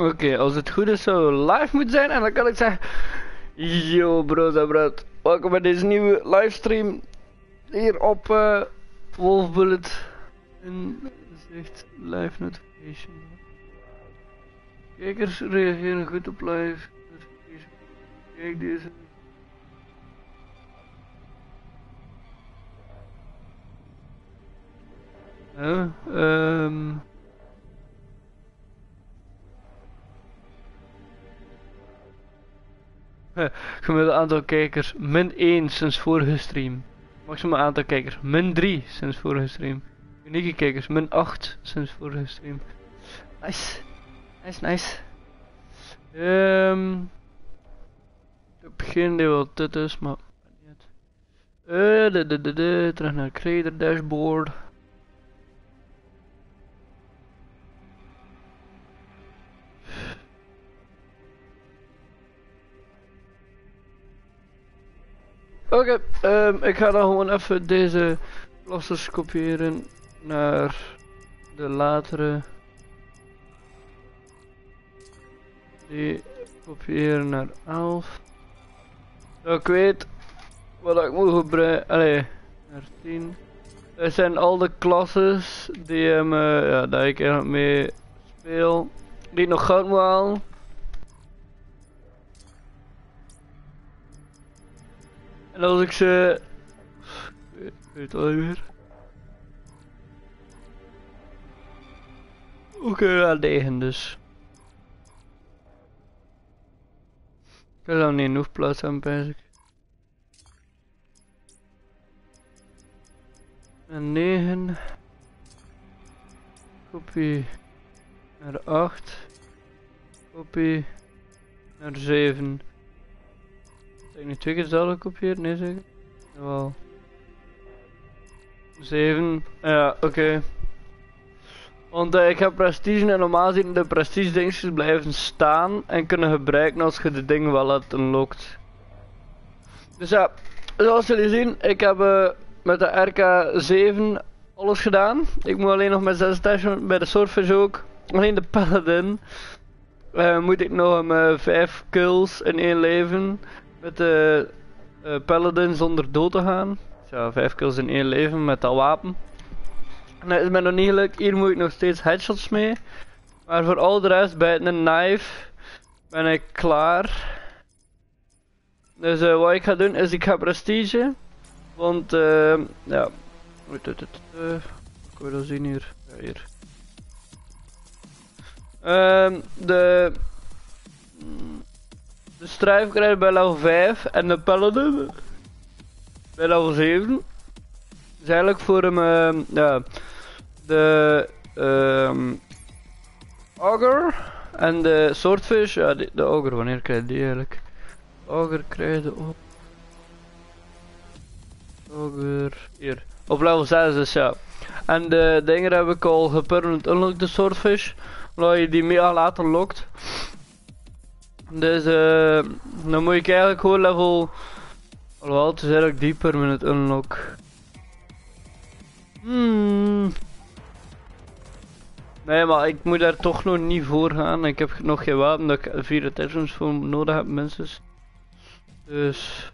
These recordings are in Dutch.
Oké, als het goed is zou live moeten zijn en dan kan ik zeggen... Yo bro, dat bro. Welkom bij deze nieuwe livestream. Hier op uh, Wolf Bullet. En zegt live notification. Kijkers reageren goed op live notification. Kijk deze. Uh, um, Gemiddelde aantal kijkers min 1 sinds vorige stream. Maximaal aantal kijkers min 3 sinds vorige stream. Unieke kijkers min 8 sinds vorige stream. Nice. Nice, nice. Um, ik heb geen idee wat dit is, maar... Uh, de, de, de, de, terug naar creator dashboard. Oké, um, ik ga dan gewoon even deze clusters kopiëren naar de latere. Die kopiëren naar 11. Zo, ik weet wat ik moet gebruiken. Allee, naar 10. Dit zijn al de classes die, um, uh, ja, ik mee speel. Die nog goud moet halen. En als ik ze... Ik weet het alweer. Oké, ja, 9 dus. Ik heb dan niet genoeg plaats aan, pijs. En 9. Kopie naar 8. Kopie naar 7. Heb nu twee keer gekopieerd? Nee zeker? Jawel. 7. Ja, oké. Want uh, ik heb prestige en normaal zien de prestige dingetjes blijven staan en kunnen gebruiken als je de ding wel hebt unlocked. Dus ja, zoals jullie zien, ik heb uh, met de RK7 alles gedaan. Ik moet alleen nog met 6 stashen bij de Swordfish ook. Alleen de Paladin. Uh, moet ik nog um, 5 kills in één leven met de uh, paladin zonder dood te gaan. Ja, 5 kills in één leven met dat wapen. Nee, is mij nog niet gelukt. Hier moet ik nog steeds headshots mee. Maar voor al de rest bij een knife ben ik klaar. Dus uh, wat ik ga doen is ik ga prestige. Want uh, ja. Ik wil dat zien hier. Ja, hier. Um, de de strife krijg bij level 5 en de paladin bij level 7. is eigenlijk voor hem, uh, ja, de um, auger en de swordfish, ja, de, auger, wanneer krijg je die eigenlijk? Auger krijg je op. Auger, hier. Op level 6 dus ja. En de dingen heb ik al gepermanent unlocked, de swordfish. Omdat je die mega later lokt. Dus uh, dan moet ik eigenlijk gewoon level... Alhoewel, het is eigenlijk dieper met het unlock. Hmm. Nee, maar ik moet daar toch nog niet voor gaan. Ik heb nog geen wapen dat ik vier attachments voor nodig heb, mensen. Dus...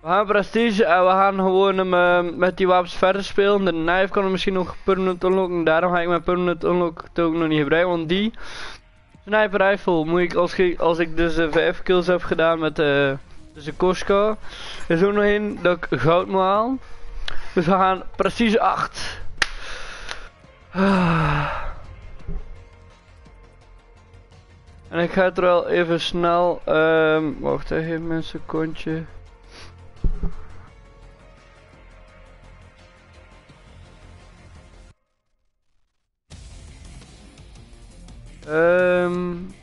We gaan prestige en we gaan gewoon uh, met die wapens verder spelen. De knife kan er misschien nog permanent unlocken. Daarom ga ik mijn permanent unlock ook nog niet gebruiken. Want die, Rifle moet ik als, ik als ik dus uh, eh, 5 kills heb gedaan met uh, dus de Costco. Er is ook nog één dat ik goud moet halen. Dus we gaan precies 8. En ik ga het er wel even snel. Um, wacht even een secondje. Um,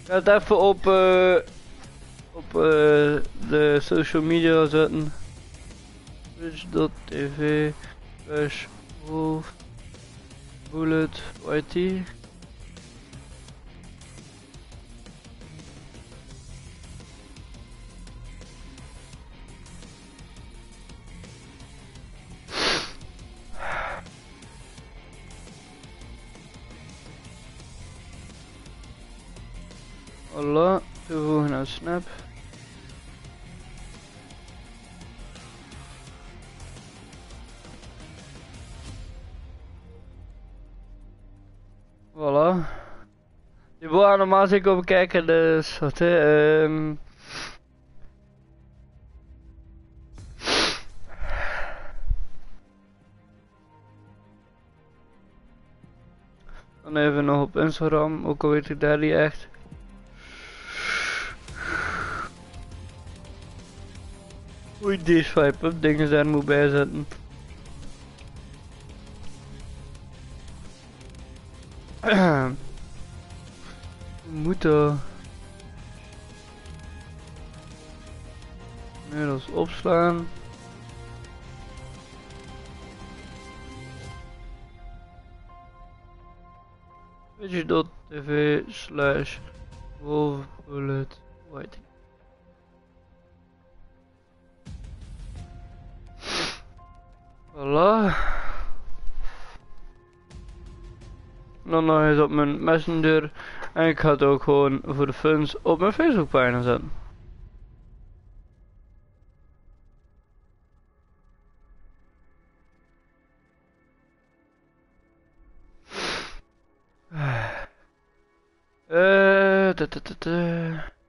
ik ga het even op, uh, op uh, de social media zetten. Twitch.tv slash bullet yt Voilà, toevoegen aan snap. Voilà. Je wil normaal zeker op kijken, dus wat hè. Dan even nog op Instagram, ook al weet ik daar niet echt. Oei, die swipe up dingen daar moet bijzetten. moet dat? Inmiddels opslaan. twitch.tv slash wolfbullet whiting. Voilà. Dan nog eens op mijn messenger. En ik ga het ook gewoon voor de fans op mijn Facebookpagina zetten. Da, da, da,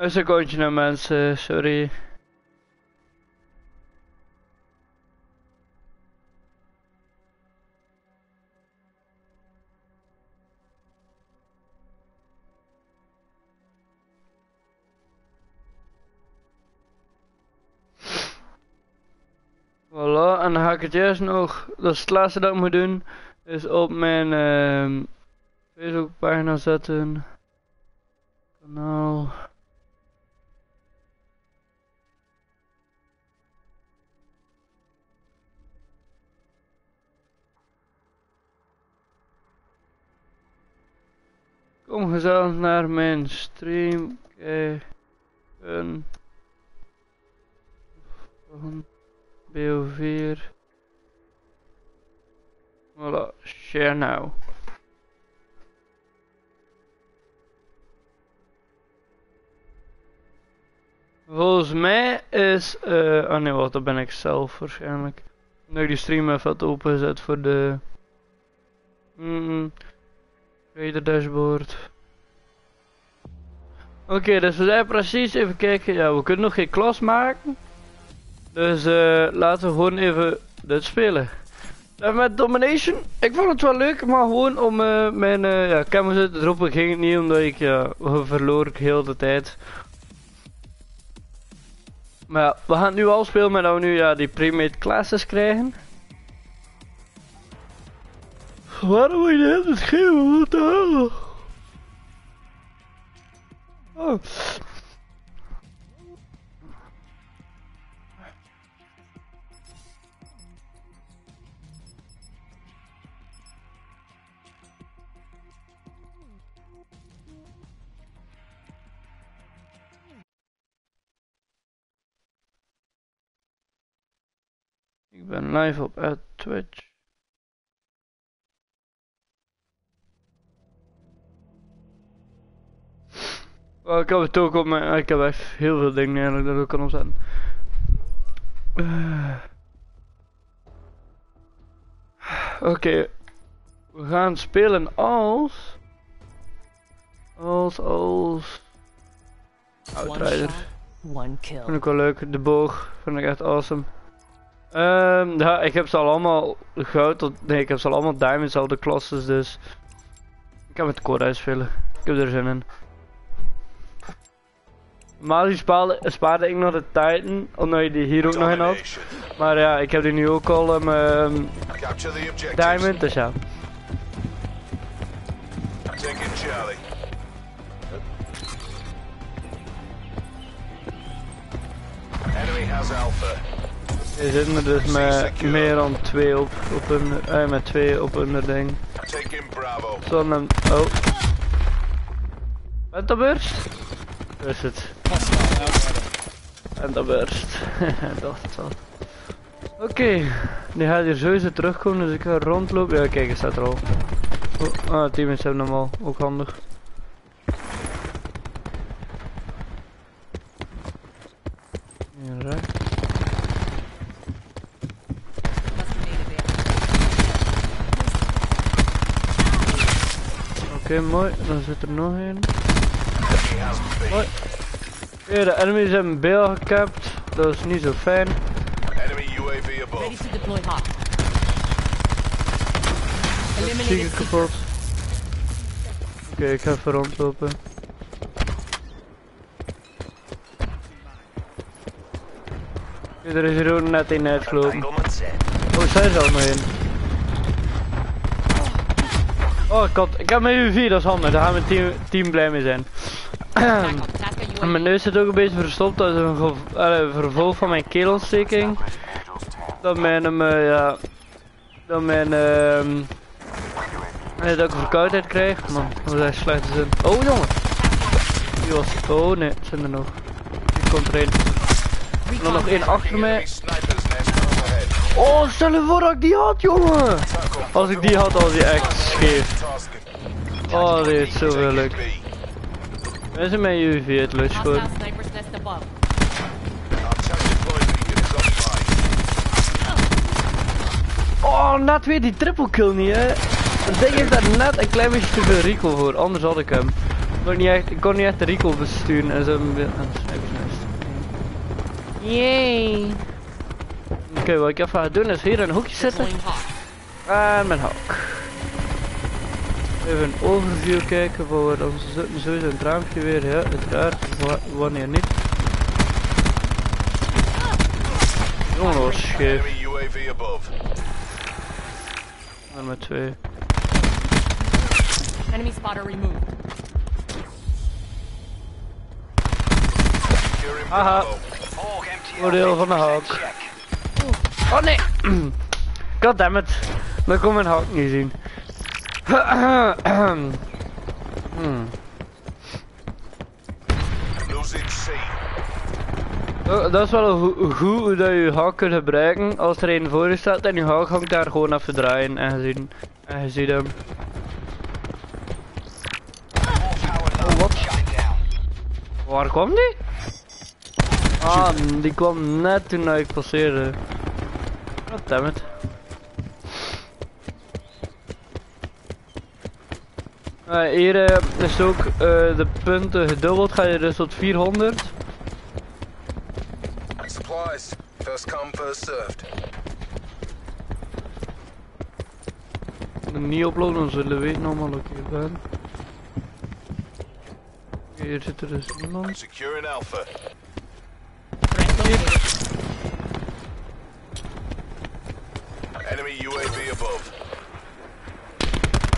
Een secondje naar mensen, sorry. Voilà, en dan ga ik het juist nog, dat is het laatste dat ik moet doen, is op mijn uh, Facebookpagina zetten. Kanaal. Kom gezellig naar mijn stream kijken. BO4. Voilà, share now. Volgens mij is, uh, oh nee wat, dat ben ik zelf waarschijnlijk. Nu die stream even had opengezet voor de... Raider dashboard. Oké, dus we zijn precies even kijken. Ja, we kunnen nog geen klas maken. Dus uh, laten we gewoon even dit spelen. En met Domination, ik vond het wel leuk, maar gewoon om uh, mijn uh, ja, cameras uit te droppen ging het niet, omdat ik, ja, verloor ik heel de tijd. Maar ja, we gaan nu al spelen, maar dat we nu ja, die premade classes krijgen. Waarom moet je het hel? Oh. Ik ben live op Twitch. Ik heb het ook op mijn... Ik heb echt heel veel dingen eigenlijk dat ik kan opzetten. Uh. Oké. We gaan spelen als... Als, als... Outrider. Vind ik wel leuk. De boog vind ik echt awesome. Um, ja, ik heb ze allemaal goud, nee, ik heb ze allemaal diamonds, al de klasses, dus ik ga met de core spelen. Ik heb er zin in. Normaal spaarde, spaarde ik nog de Titan, omdat je die hier ook nog in had. Maar ja, ik heb die nu ook al um, um, Diamond, dus ja. Enemy has Alpha. Je zit er dus met meer dan twee op, op een, eh, met twee op een ding. Zo'n, oh. Met de burst? is het? En dat burst. dat wat. Oké, die gaat hier sowieso terugkomen, dus ik ga rondlopen. Ja, kijk, hij staat er al. Oh, ah, teammates hebben hem al, ook handig. Oké, mooi. Dan zit er nog een. Mooi. Hier, de enemies hebben beel gekapt. Dat is niet zo fijn. Enemy UAV above. Ready to deploy hot. Eliminated kapot. Oké, ik ga even rondlopen. Oké, er is hier ook net een uitgelopen. Oh, zij is al nog in. Oh god, ik heb mijn UV, dat is handig. Daar gaan mijn team, team blij mee zijn. mijn neus zit ook een beetje verstopt, is een vervolg van mijn keelontsteking. Dat mijn, um, eh, ja, dat mijn, ehm, eh, dat ik een verkoudheid krijg. Man, dat is echt slechte zin. Oh jongen! Die was, oh nee, zijn er nog. Die komt erin. En dan nog één achter mij. Oh, stel je voor dat ik die had jongen! Als ik die had, was die echt scheef. Oh, dit is zoveel leuk. Snipers nest above. Our tank deployment unit is offline. Oh, net weer die triple kill niet, hè. Het ding heeft daar net een klein beetje te veel recall voor, anders had ik hem. Ik kon niet echt, ik kon niet echt de recall besturen en zo. ah. Yay. Oké, wat ik even ga doen is hier een hoekje zitten. En mijn hak. Even een overview kijken voor dan zitten sowieso een raampje weer, ja, uiteraard. Wa- wanneer niet. Jongen, was scheef. Maar met twee. Enemy spotter removed. Securing Aha. Bravo. Voordeel van de hak. Oh nee! Goddammit. Dan kon mijn hak niet zien. Hmm. C. Dat is wel go- goed hoe dat je hak kunt gebruiken als er een voor je staat en je hak hangt daar gewoon even draaien en je ziet, en je ziet hem. Oh, wat? Waar kwam die? Ah, die kwam net toen ik passeerde. Goddammit. Uh, hier eh, is ook eh, de punten gedubbeld, ga je dus tot 400. Supplies. First come, first served. Niet uploaden, dan zullen we weten allemaal dat ik hier ben. Hier zit er dus niemand. Securing Alpha. Threat located. Enemy UAV above.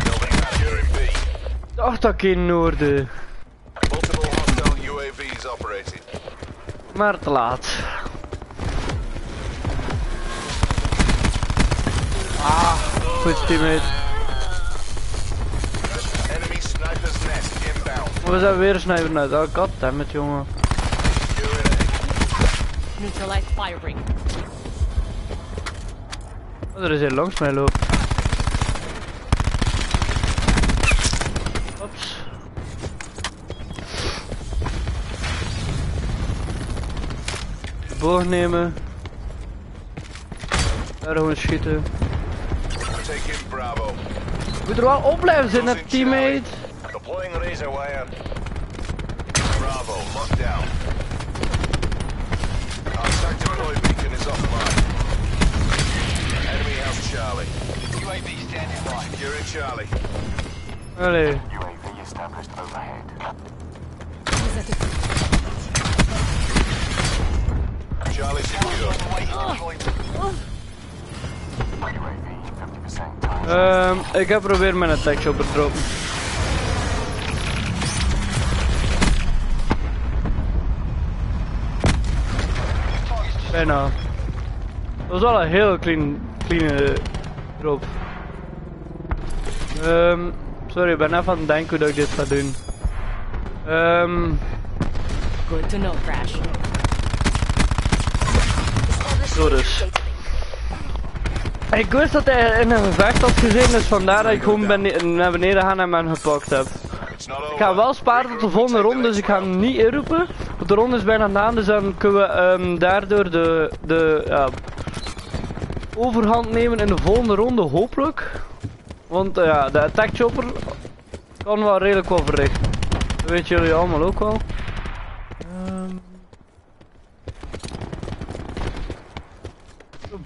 Building securing B. Dacht dat ik in noorden. Multiple hostile UAVs operating. Maar te laat. Ah, goed teammate. Enemy snipers nest inbound. We zijn weer een sniper net. Oh goddammit jongen. Neutralized firebreak. Oh, er is hier langs mij loopt. Boog nemen. Daar gewoon schieten. Bravo. Moet er wel op blijven zitten, net teammate. Deploying razor wire. Bravo, locked down. Our attack deploy beacon is offline. Enemy has Charlie. UAV standing by. Securing Charlie. Allee. UAV established Charlie secure. UAV 50% time. Ehm, ik heb proberen mijn attack shopper te droppen. Bijna. Dat was wel een heel clean, clean eh, drop. Ehm, sorry, ik ben even aan het denken hoe dat ik dit ga doen. Ehm, Good to know, Crash. Dus. Ik wist dat hij in een gevecht had gezien, dus vandaar dat ik gewoon ben naar beneden gaan en hem gepakt heb. Ik ga wel sparen tot de volgende ronde, dus ik ga hem niet inroepen. De ronde is bijna gedaan, dus dan kunnen we ehm, daardoor de, de ja, overhand nemen in de volgende ronde, hopelijk. Want eh, ja, de attack chopper kan wel redelijk wel verrichten. Dat weten jullie allemaal ook wel. Ehm.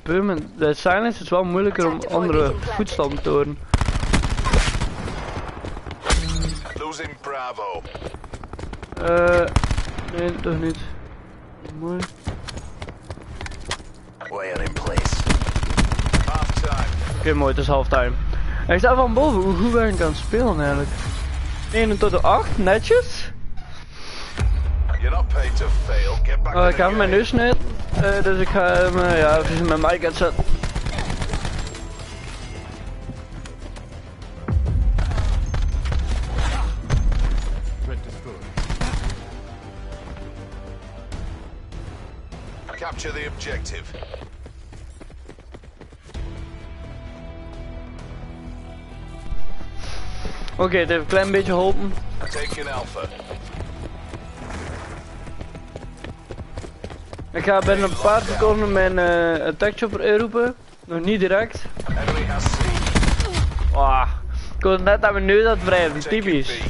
Bummen, de silence is wel moeilijker om andere voetstappen te horen. Losing Bravo. Eh, nee, toch niet. Mooi. Way in place. Half time. Oké, mooi, het is halftime. Hij staat van boven, hoe goed ben ik aan het spelen eigenlijk? 1 tot de 8, netjes. You're not paid to fail. Get back Oh, in ik the heb mijn game. neus net, eh, dus ik ga hem eh, ja, even met mijn mic headset. Capture the objective. Oké, het heeft een klein beetje geholpen. Taking Alpha. Ik ga binnen een paar seconden mijn eh attack chopper inroepen. Nog niet direct. Wauw. Ik was net aan mijn neus aan het wrijven, Taking typisch.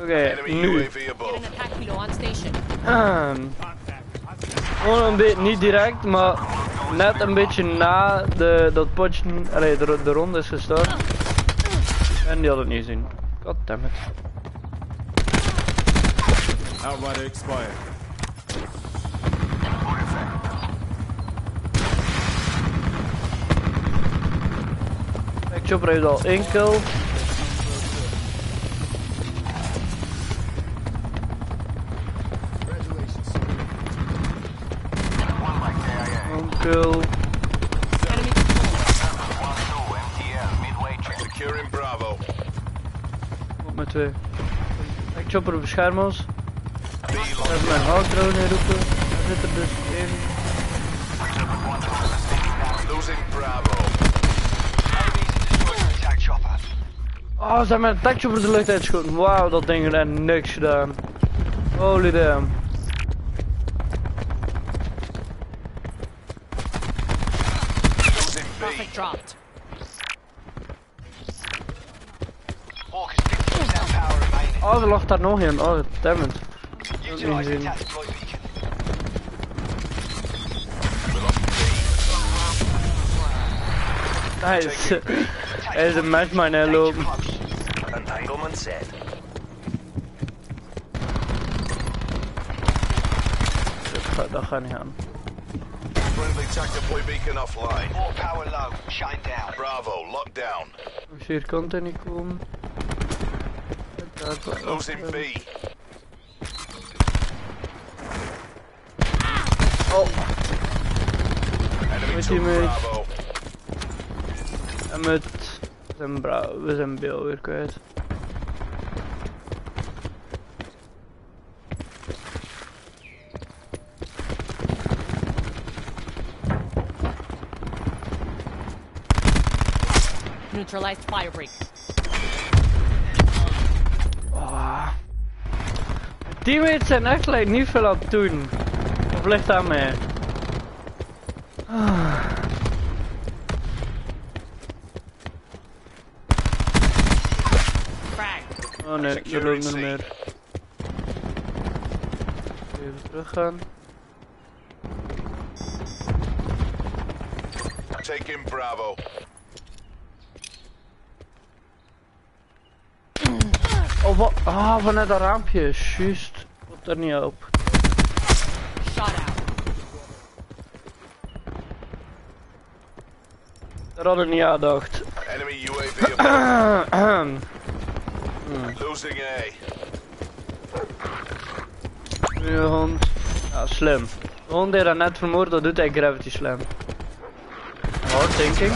Oké, nu. Ehm, Gewoon een beetje, niet direct, maar net een beetje na de, dat potje, allee, de, de ronde is gestart. En die had het niet gezien. Goddammit. Outrider expired. Kijk, Chopper heeft al één kill. Een kill. Chopper bescherm ons. Even mijn hard drone inroepen. Daar zit er dus Bravo. Oh, ze hebben mijn attack chopper de lucht uitgeschoten. Wauw, dat ding heeft niks gedaan. Holy damn. Losing B. Perfect dropped. Oh, er lag daar nog een. Oh, damn it. Gezien. Hij is, hij is een matchmine uitlopen. Entanglement set. Dat gaat, niet aan. Friendly tactical beacon offline. More power low. Shine down. Bravo, locked down. Hier kan hij niet komen. Daar is wel- Losing B. Oh, Enemy Met took die mee. Bravo. en met zijn brouw, we zijn Bill weer kwijt. Neutralized fire break. Oh. Teammates zijn echt like, niet veel aan het doen. Of ligt aan mij? Ah. Oh nee, er loopt nog meer. Even teruggaan. Taking Bravo. Oh, wat? Ah, vanuit dat raampje. Juist. Er niet op. Shot out. Daar had ik niet aan gedacht. Enemy UAV. Ahem. Losing A. Nu een hond. Ja, slim. De hond die dat net vermoord, dat doet hij gravity slam. Hard thinking.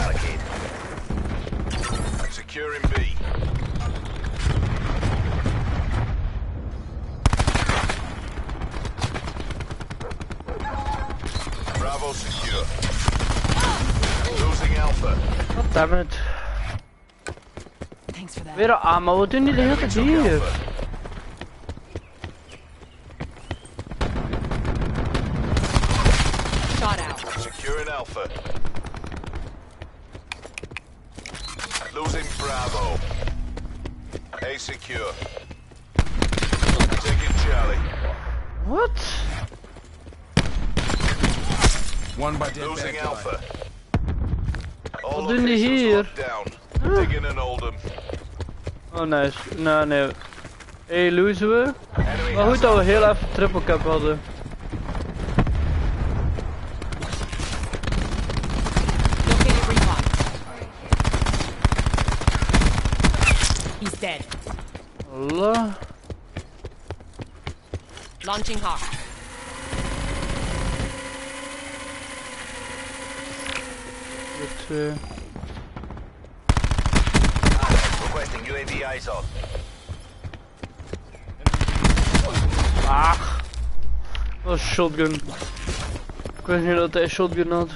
Goddammit. Thanks for that. Weer aan, maar wat doen die de hele tijd Took hier? Alpha. Shot out. Securing Alpha. Losing Bravo. A secure. Taking Charlie. Wat? One by dead Losing bad guy. Wat doen die hier? Oldham. Oh nice. Nou nee. Hé, hey, losen we? Maar goed dat we heel even triple cap hadden. He's dead. Allah. Launching Hawk. Dit, requesting UAV eyes on. Ach. Dat shotgun. Ik wist niet dat hij shotgun had.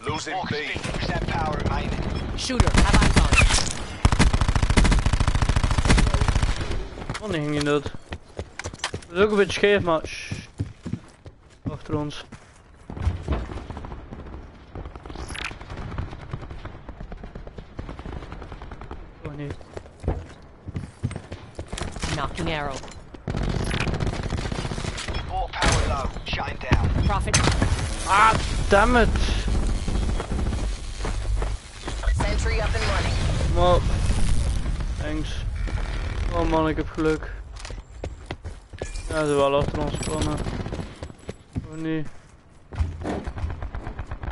Losing B. 50% power remaining. Shooter. Have eyes on. Wanneer ging je dat? Dat is ook een beetje scheef, maar... shh. Achter ons. Oh nee. Knocking arrow. All power low. Shine down. Profit. Ah, damn it. Sentry up and running. Maar... Thanks. Oh man, ik heb geluk. Ja, ze wel achter ons spannen. Oh nee.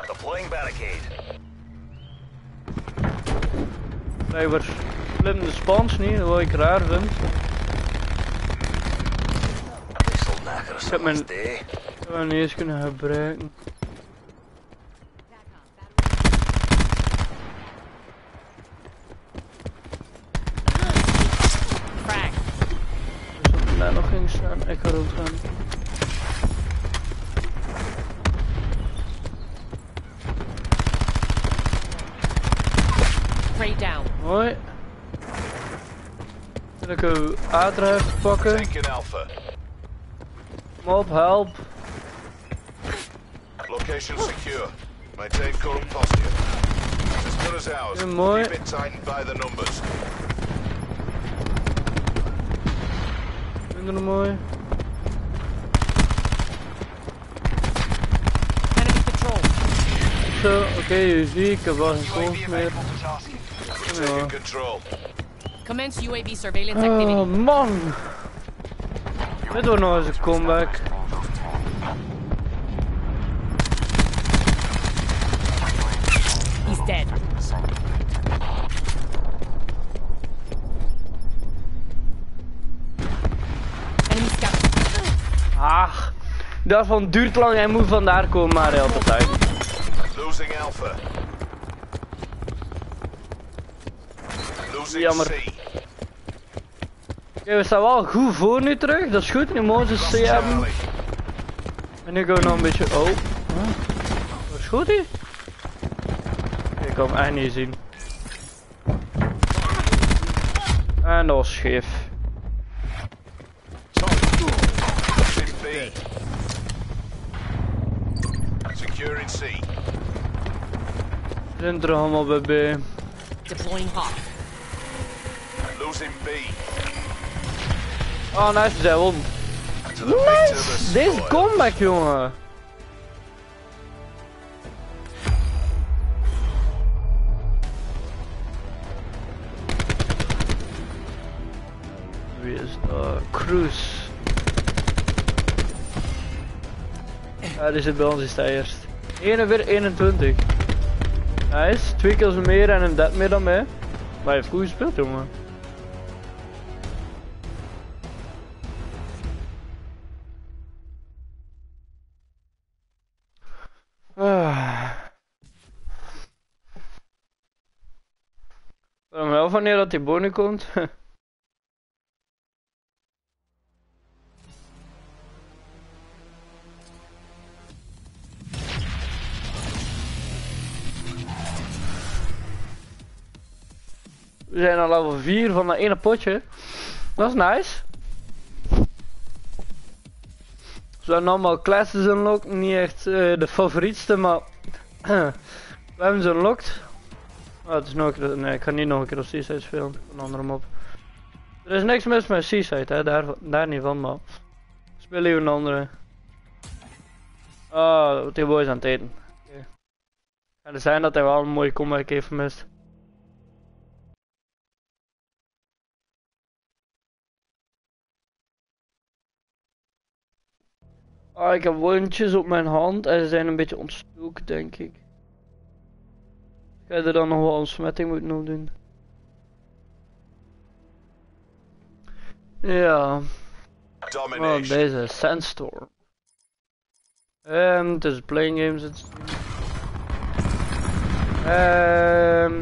Deploying barricade. Blijkbaar slim de spans niet, wat ik raar vind. Ik heb mijn... Ik heb niet eens kunnen gebruiken. Frag. Dus dat hij daar nog ging staan, ik ga rood gaan. Prey down. Hoi. Wil A-drijf pakken? Taking Alpha. Kom op, help. Location secure. Maintain current posture. As good as ours. Mooi. Keep it tightened by the numbers. Minder mooi. Zo, oké, je ziet, ik heb wel geen meer. Commence UAV surveillance Oh activity. man. Dit wordt nog eens een comeback. He's dead. Enemy scout. Ach, daarvan duurt lang, hij moet vandaar komen, maar hij altijd uit. Losing Alpha. Losing Jammer. Oké, we staan wel goed voor nu terug, dat is goed, nu mogen ze C hebben. En nu gaan we nog een beetje, oh. Huh? Wat is goed hier? Ik kan hem echt niet zien. En dat was scheef. Losing B. Securing C. Zijn er allemaal bij B. Deploying Hawk. Losing B. Oh, nice, we zijn won. Nice! Deze comeback, jongen. Wie is dat? Cruz. Ja, die zit bij ons, is hij eerst. 1 weer 21. Nice, twee kills meer en een dead meer dan mij. Maar hij heeft goed gespeeld, jongen. wanneer dat die bonnie komt. We zijn al over 4 van dat ene potje. Dat is nice. Zijn allemaal classes unlocked. Niet echt eh, de favorietste, maar... we hebben ze unlocked. Oh, het is nog een keer, nee, ik ga niet nog een keer op Seaside spelen. Een andere mop. Er is niks mis met Seaside, hè, daar, daar niet van, maar speel even een andere. Oh, die boy is aan het eten. Oké. Kan het zijn dat hij wel een mooie comeback heeft gemist. Ah, ik heb wondjes op mijn hand en ze zijn een beetje ontstoken, denk ik. Ga je er dan nog wel ontsmetting moeten op doen? Ja, oh, deze Sandstorm. Ehm, het is playing games. Het Ehm,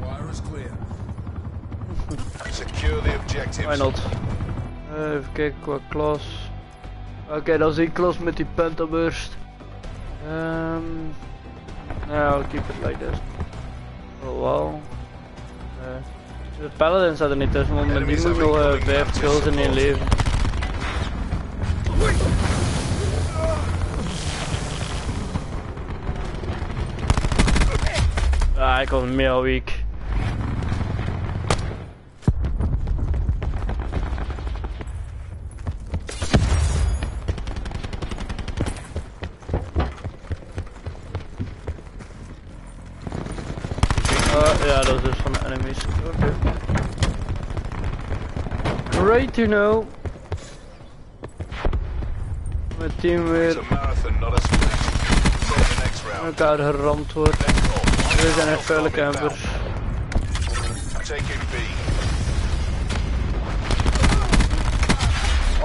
Wire is clear. Secure the why not? Even kijken qua klas. Oké, dat is die klas met die pentaburst. Ehm, nou, I'll keep it like this. Oh wow. Eh, de paladin staat er niet tussen, want met die Enemies moet have nog eh, incoming 5 kills in één leven. Ah, ik was meer weak. Uh, ja, dat is dus van de enemies. Oké. Great to know. Mijn team It's weer a marathon, not a sprint. Take the next aan round. elkaar geramd wordt. We zijn echt vuile campers. Taking B.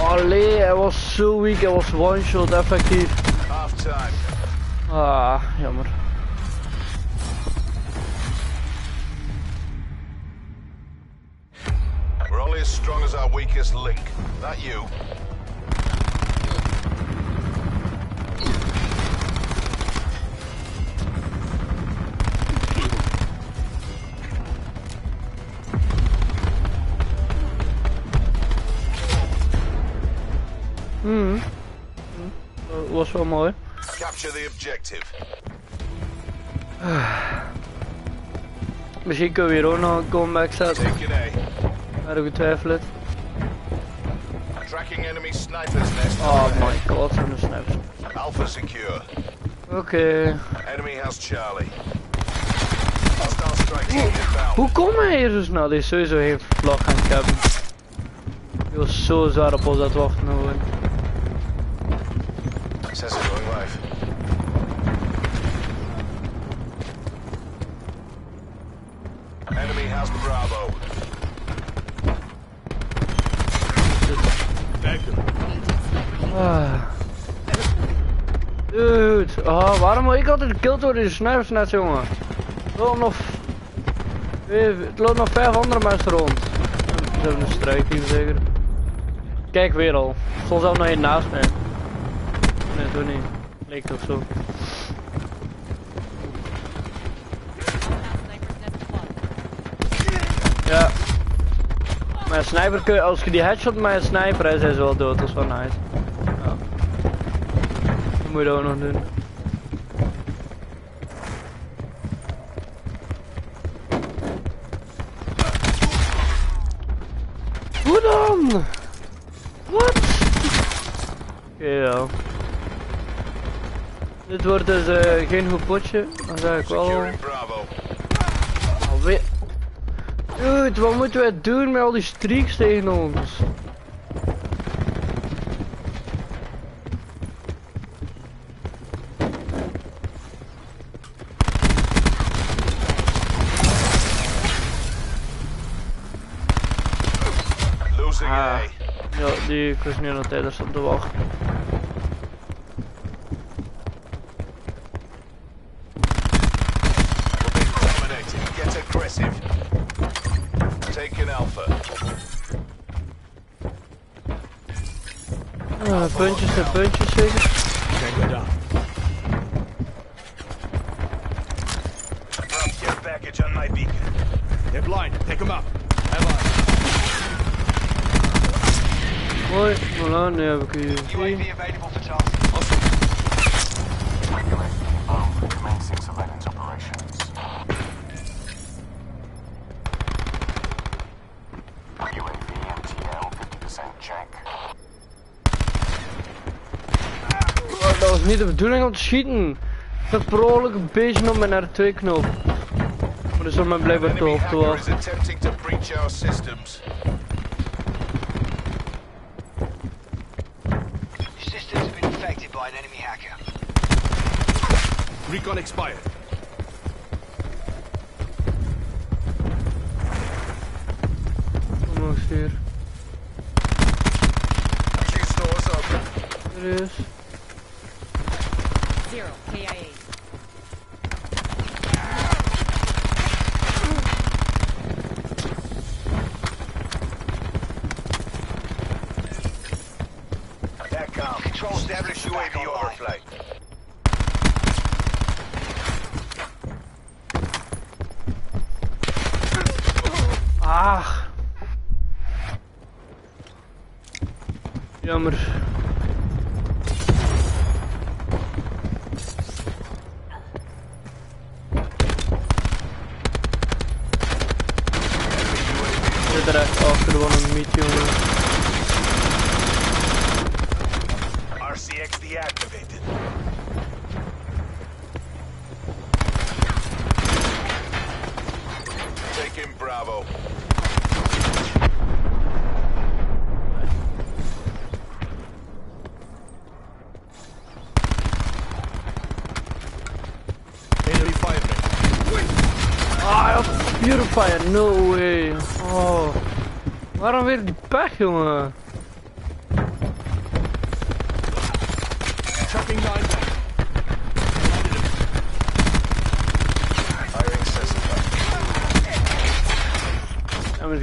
Allee, hij was zo weak, hij was one shot effectief. Half time. Ah, jammer. As strong as our weakest link. That you? Hmm. Dat was wel mooi. Capture the objective. Misschien kunnen we hier ook nog een comeback zetten. Taking A. Maar ik twijfel het. Tracking enemy snipers nest. Oh my god, zo'n snaps. Alpha secure. Oké. Enemy has Charlie. Inbound. Hoe kom hij hier zo snel? Die is sowieso geen vlag aan het hebben. Die was zo zwaar op ons het wachten gewoon. Sensor going live. Enemy has Bravo. Ah. Dude, oh, waarom moet ik altijd gekilld worden in de snipers jongen? Er lopen nog... Het loopt nog vijf andere mensen rond. Ze hebben een strijk hier zeker. Kijk weer al. Stond zelf nog één naast mij. Nee, doe niet. Leek toch zo. Ja. Een sniper kun je, als je die headshot met een sniper, hij ze wel dood, dat is wel nice. Ja. Dat moet je ook nog doen. Hoe dan? Wat? Oké, ja. Dit wordt dus geen goed potje, dat zeg ik wel. Alweer. Dude, wat moeten wij doen met al die streaks tegen ons? Losing Ah. Ja, die ik was nu nog tijdens op de wacht. Dominating. Get aggressive. Taking Alpha. Ah, puntjes en puntjes zeker. Drop care package on my beacon. Hoi, voilà, nu heb ik hier. UAV available for task. UAV inbound. Commencing surveillance operations. UAV MTL 50% check. Oh, dat was niet de bedoeling om te schieten. Zat per ongeluk een beetje op mijn R2-knop. Maar dat is mijn blijkbaar te was. By an enemy hacker. Recon expired. Kom nog eens hier. Q stores open. Er is. Zero. KIA.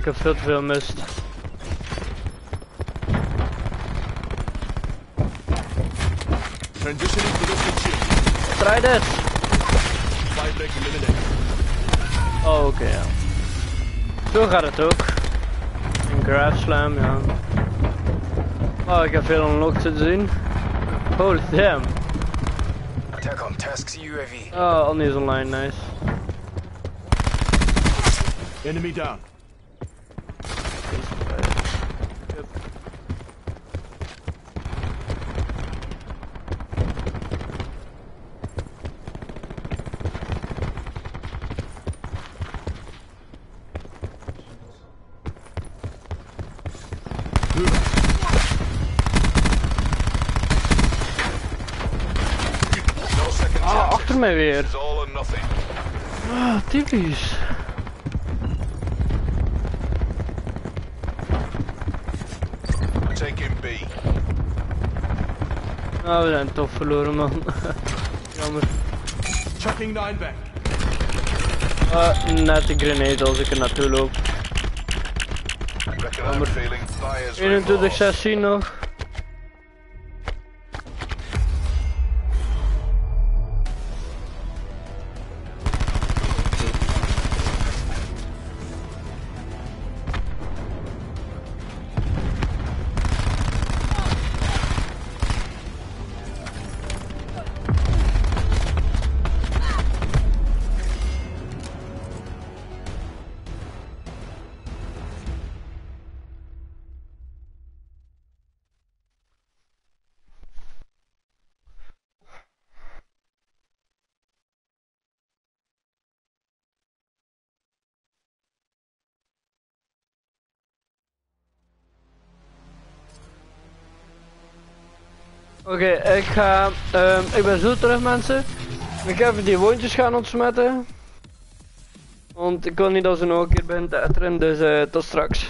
Ik heb veel te veel mist. Transitioning to this shield. Try dit! Fire break eliminated. Oh, oké, ja. Zo gaat het ook. Een grass slam, ja. Oh, ik heb veel unlocked te zien. Holy damn. TACOM tasks UAV. Oh, Annie is online, nice. Enemy down. No second Ah, chances. achter mij weer. It's all or nothing. Typisch. Taking B. We zijn toch verloren, man. Jammer. Chucking nine back. Ah, net de grenade als ik er naartoe loop. Jammer. feeling buyer's 21, remorse. 16 nog. Oké, ik ga. ehm, ik ben zo terug, mensen. Ik ga even die wondjes gaan ontsmetten. Want ik wil niet dat ze nog een keer bij te dus eh, tot straks.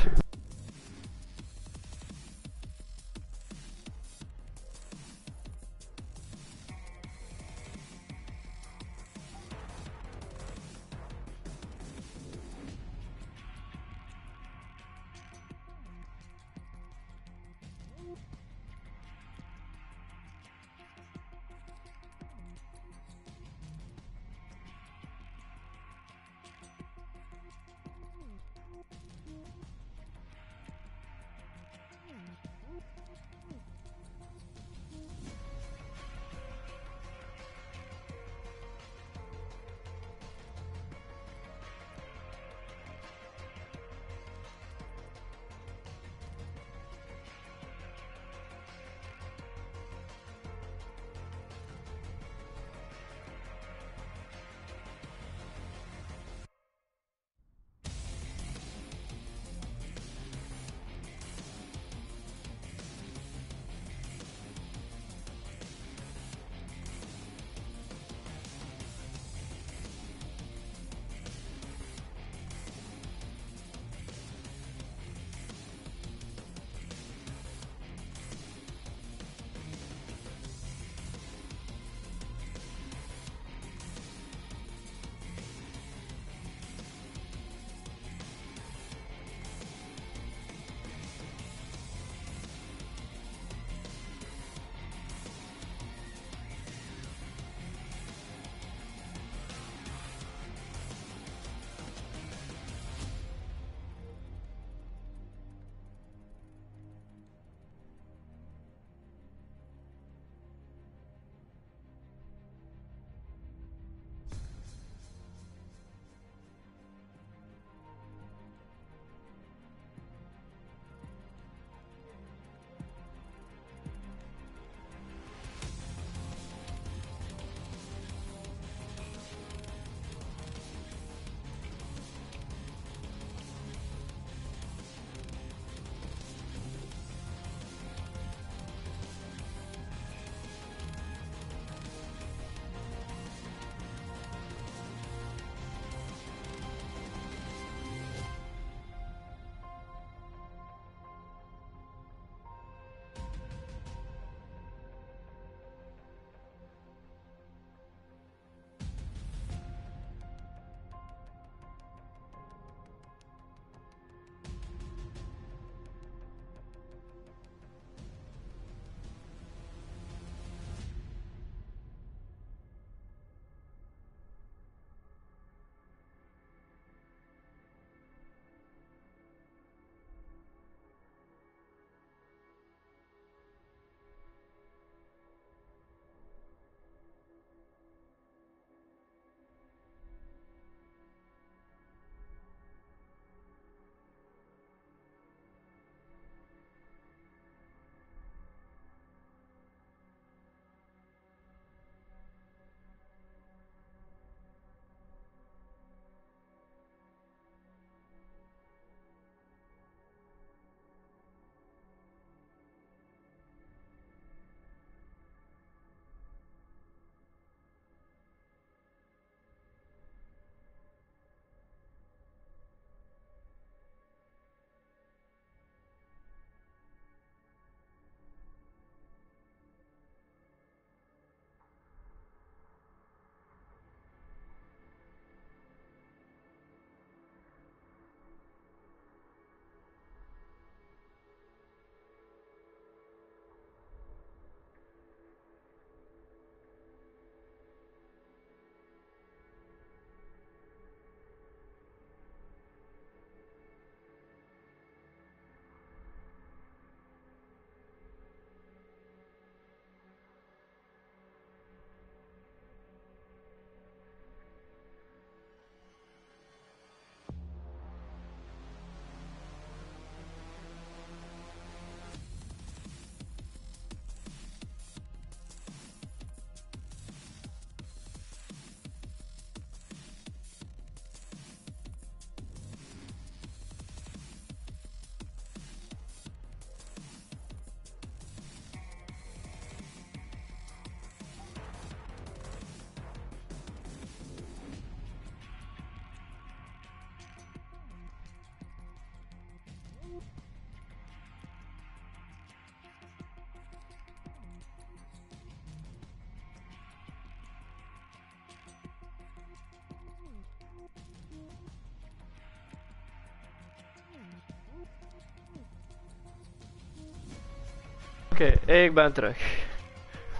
Oké, ik ben terug.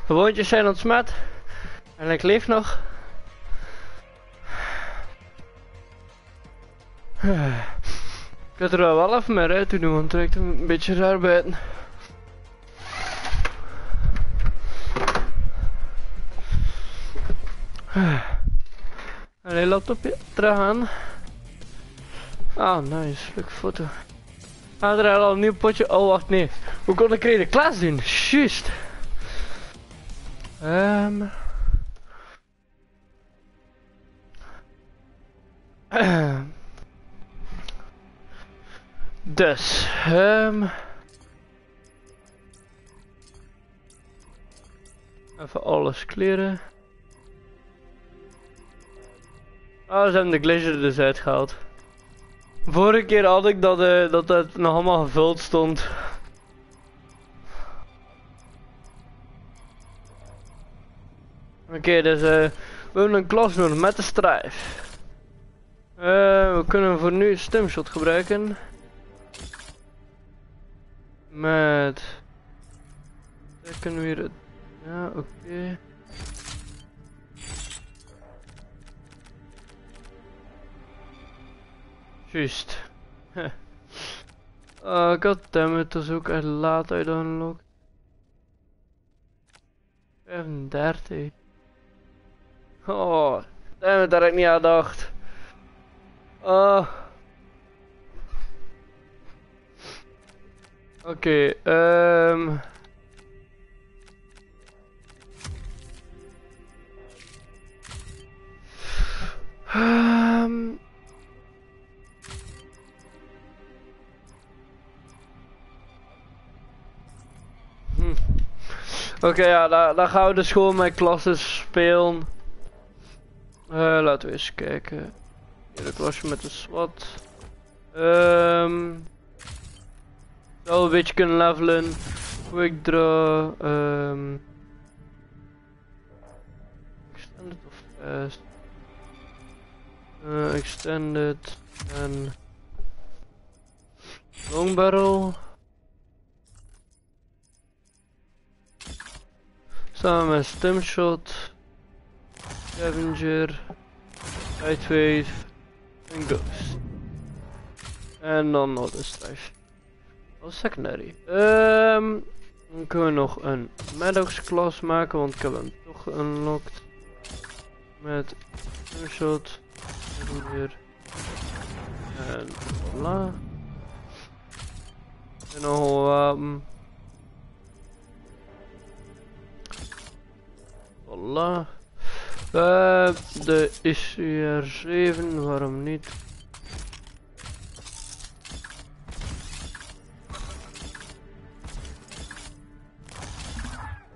De wondjes zijn ontsmet. En ik leef nog. Ik had er wel af, met uit te doen, want het een beetje raar buiten. Allee, laptopje, terug aan. Ah, nice, leuke foto. Ah, er al een nieuw potje. Oh, wacht, nee. Hoe kon ik de klas doen? Juist. Ehm. Dus, ehm. Even alles kleren. Oh, ze hebben de glacier er dus uitgehaald. Vorige keer had ik dat, eh, dat het nog allemaal gevuld stond. Oké, dus eh, we hebben een klas doen met de strijf. Eh, we kunnen voor nu stemshot gebruiken. Met... Kunnen we hier... Ja, oké. Juist. Oh, goddammit, dat is ook echt laat uit unlock. 35. Oh, dammit, daar heb ik niet aan gedacht. Oh. Oké, ehm. Ehm. Hm. Oké, ja, dan gaan we dus gewoon met klassen spelen. Eh, laten we eens kijken. Hier een klasje met de SWAT. Ehm. Zou een beetje kunnen levelen. Quick draw. ehm extended of fast? Eh, extended en long barrel. Samen stemshot, scavenger, lightwave en ghost. En dan nog de strife. Als secondary. Ehm, dan kunnen we nog een Maddox class maken, want ik heb hem toch unlocked. Met een shot. Hier. En voilà. En nog een wapen. Voilà. Eh, de ICR 7, waarom niet?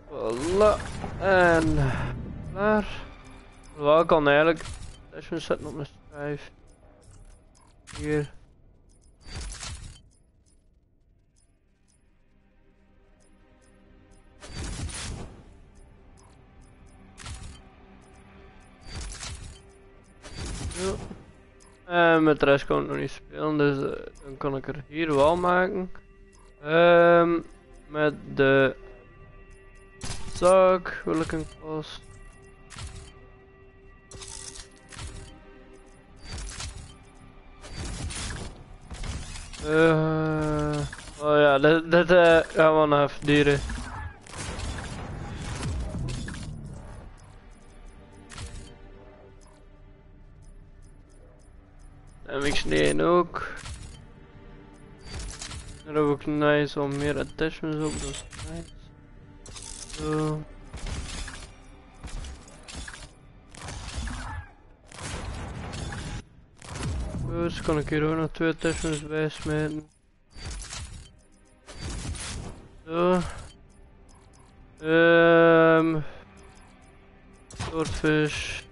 Voilà. En klaar. Wel, kan eigenlijk even zetten op mijn schijf. Hier. En met de rest kan ik nog niet spelen, dus eh, dan kan ik er hier wel maken. Ehm, met de zak wil ik een klas. Eh, oh ja, dit eh, gaan we nog even duren. MX9 ook. Dan heb ik nice om meer attachments op, dat is nice. Zo. Dus kan ik hier ook nog twee attachments bij smijten. Zo. Ehm. Swordfish.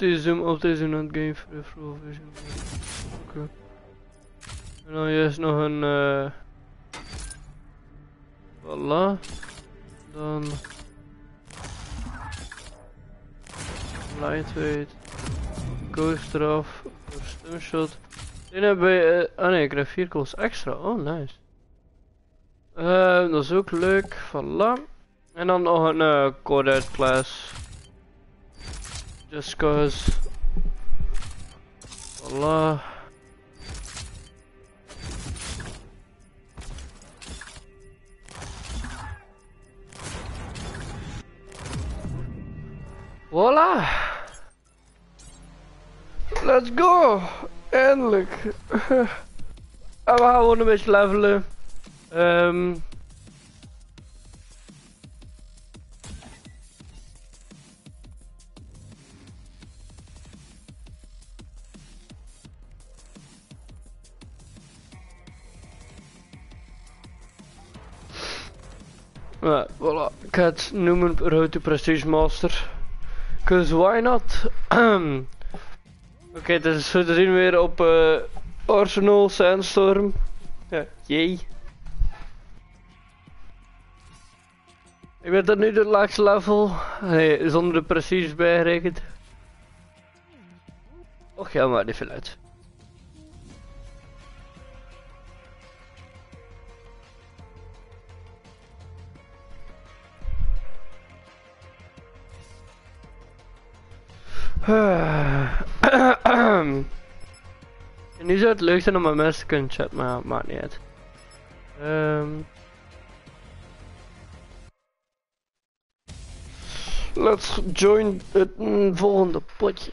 Ehm. Multi-zoom op deze not game peripheral vision. Oké. En dan is nog een... Voilà. Dan... Lightweight. Ghost eraf. Voor stunshot. Die hebben eh, ah nee, ik krijg 4 calls extra. Oh, nice. Eh, dat is ook leuk. Voilà. En dan nog een uh, class. Just cause. Voilà. Voilà. Let's go. Eindelijk. We gewoon een beetje levelen. Ehm Voilà. Ik ga het noemen Road Prestige Master. Cause why not? Oké, het is zo te zien weer op eh, Arsenal Sandstorm. Ja, jee. Ik ben tot nu de laagste level. Nee, zonder de Prestige bijgerekend. Och ja, maar niet veel uit. En nu zou het leuk zijn om met mensen te kunnen chatten, maar maakt niet uit. Ehm. Let's join het volgende potje.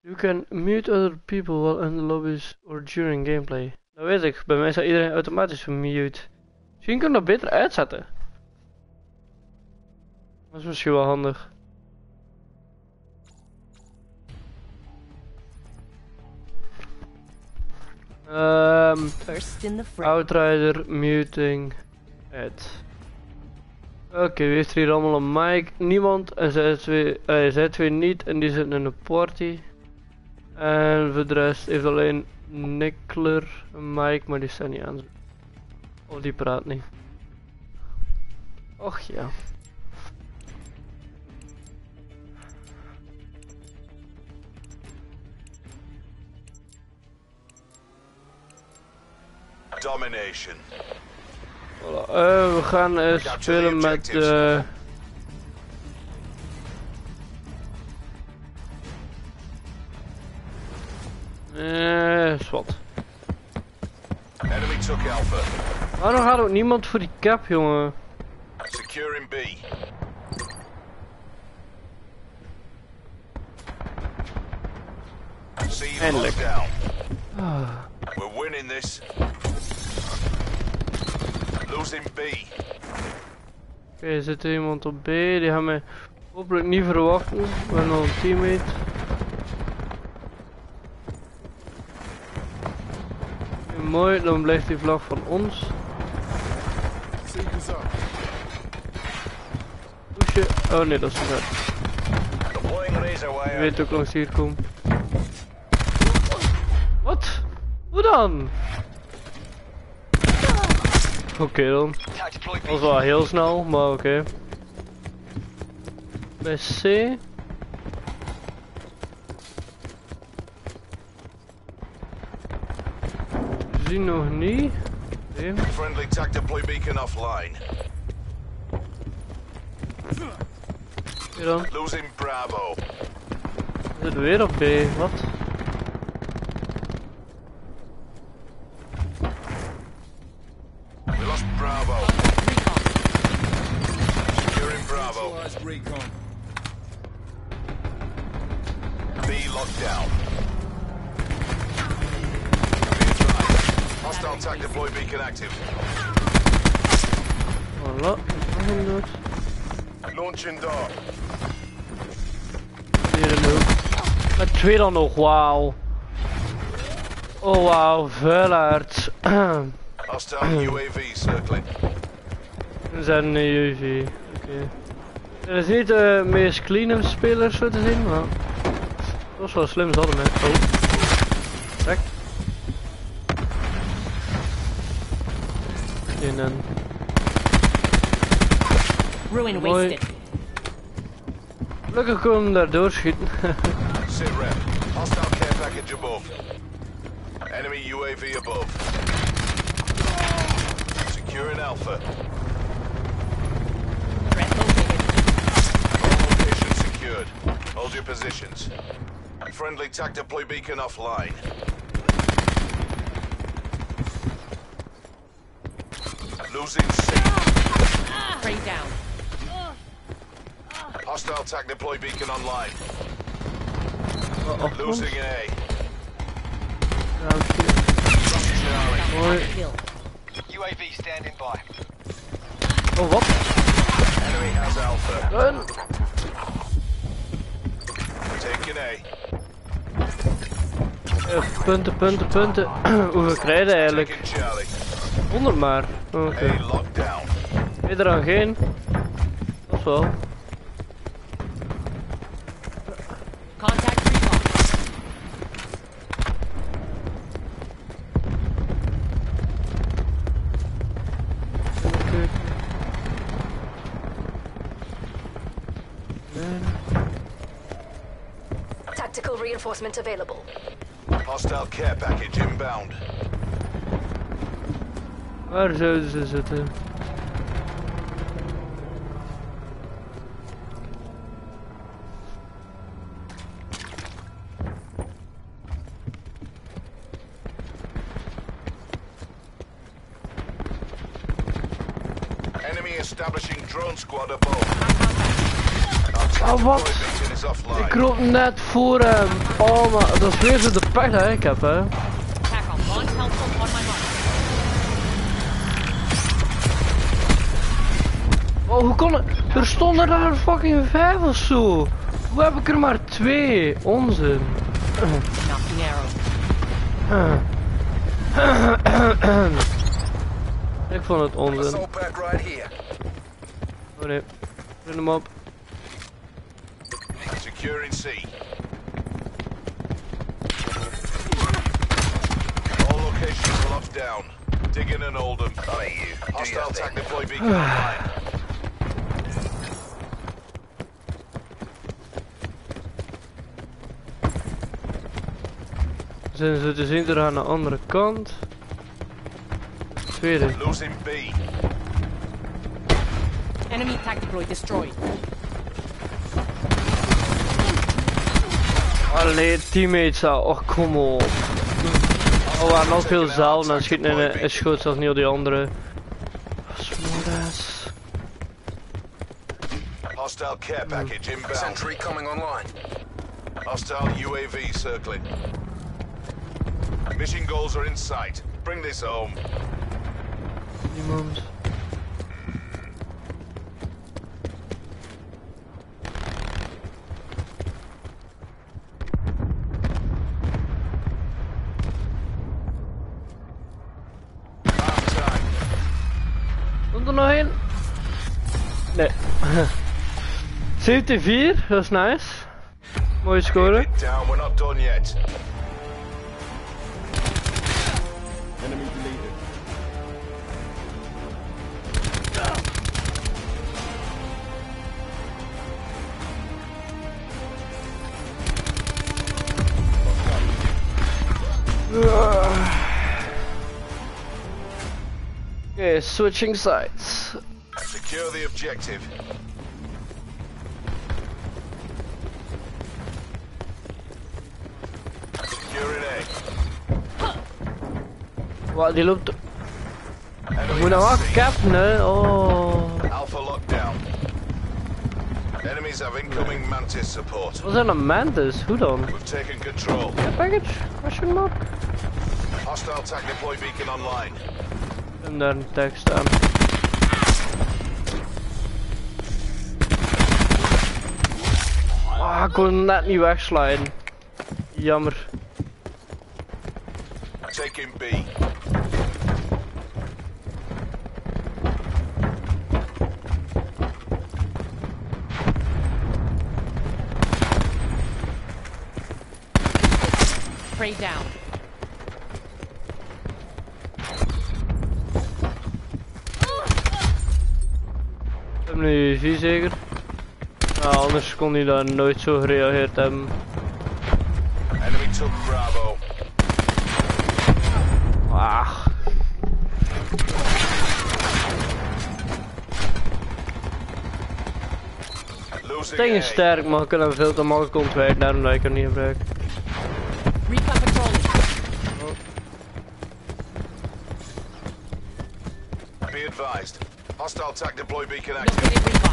You can mute other people while in the lobbies or during gameplay. Dat weet ik, bij mij staat iedereen automatisch mute. Misschien kunnen we dat beter uitzetten. Dat is misschien wel handig. Um, First in the frame. Outrider, muting, ad. Oké, wie heeft er hier allemaal een mic? Niemand. En zij twee, zij twee niet. En die zitten in een party. En voor de rest heeft alleen Nickler een mic, maar die staat niet aan. Of die praat niet. Och ja. Domination. Voilà. Eh, we gaan eh, spelen met eh Eh, zwart. Enemy took Alpha. Waarom gaat ook niemand voor die cap, jongen? Securing B. Eindelijk. down. We're winning this. B. Oké, er zit iemand op B, die gaan mij hopelijk niet verwachten. We hebben nog een teammate. Mooi, dan blijft die vlag van ons. Pushen. Oh nee, dat is razor Je weet ook langs hier komen. Wat? Hoe dan? Oké dan. Attack deployed Dat was wel heel snel, maar oké. Bij C. Zie nog niet. Oké. Friendly TAC deploy beacon offline. Hier dan. Losing Bravo. Zitten weer op B. Wat? Dart. Hier in de hoek. Met twee dan nog, wauw. Oh wauw, vuilaard. Hostile UAV circling. We zijn een UV. Oké. Het is niet de meest clean spelers zo te zien, maar... Dat was wel slim, ze hadden hè. Oh. Trek. In een... Ruin wasted. Gelukkig kunnen we daar doorschieten. Sit rep. Hostile care package above. Enemy UAV above. Securing Alpha. Threat located. Secured. Hold your positions. Friendly TAC deploy beacon offline. Losing C. Prey down. Hostile TAC deploy beacon online. Oh, oh, Losing A. Mooi. Kill. UAV standing by. Oh, wat? Enemy has Alpha. Run! Taking A. Eh, punten, punten, punten. Hoeveel krijg je eigenlijk? Taking Charlie. 100 maar. Oké. A locked down. Heb je er dan geen? Dat is wel. Nee. Tactical reinforcement available. Hostile care package inbound. Waar zouden ze zitten? Enemy establishing drone squad above. Oh, wat? Ik kroop net voor hem. Oh, maar dat is weer zo de pech dat ik heb, hè. Oh, hoe kon het? Er stonden daar fucking vijf of zo. Hoe heb ik er maar twee? Onzin. Ik vond het onzin. Oh nee. Hem op. Securing C. All locations locked down. Dig in and hold them. Hostile TAC deploy beacon online. Zijn ze te zien er aan de andere kant? Tweede. Losing B. Enemy attack deploy destroyed. Allee, teammates oh kom op. Oh, waar nog veel zaal en schiet en hij schoot zelfs niet op die andere. Smoras. Hostile care package inbound. Sentry coming online. Hostile UAV circling. Mission goals are in sight. Bring this home. Niemand. 74, dat is nice. Mooie score. Down. We're not done yet. Enemy deleted. Okay, switching sides. Secure the objective. Wat, die loopt... Moet nou C. cappen, hè? Oh. Alpha lockdown. Enemies have incoming Mantis support. Wat zijn een mantis? Hoe dan? We've taken control. Ja, package? Question mark? Hostile TAC deploy beacon online. En daar een tekst aan. Ah, ik kon net niet wegsliden. Jammer. Taking B. Down. Ik heb nu UV zeker. Nou, anders kon hij daar nooit zo gereageerd hebben. Enemy took Bravo. Ach, Losing het ding A. is sterk, maar ik kan hem veel te makkelijk ontwijken, daarom dat ik hem niet gebruik. Advised. Hostile TAC deploy beacon active. Located recon.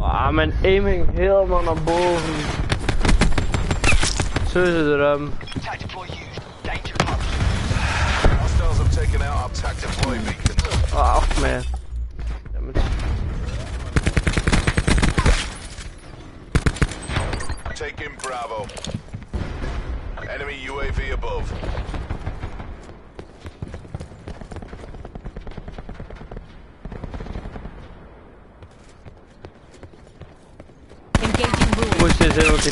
Ah, mijn aiming helemaal naar boven. Zo is het erom. TAC deploy used. Danger close. Hostiles have taken out our TAC deploy beacon. Ah, man.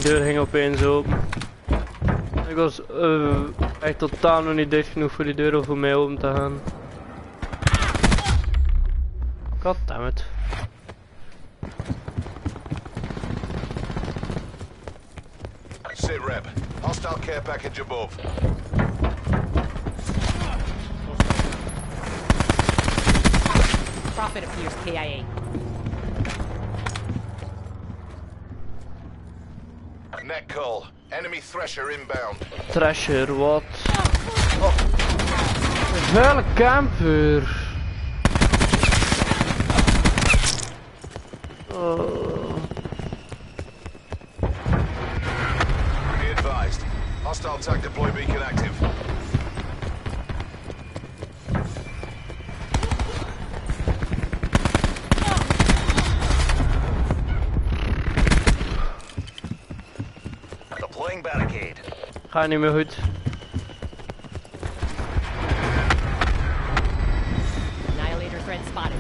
Deur ging opeens open. Ik was eh, echt totaal nog niet dicht genoeg voor die deur om voor mij open te gaan. Goddammit. Sit rep. Hostile care package above. Profit appears KIA. Net call. Enemy Thresher inbound. Thrasher, wat? Oh. Vuile camper. Oh. Be advised. Hostile TAC deploy beacon active. Deploying barricade. Gaat niet meer goed. Annihilator threat spotted.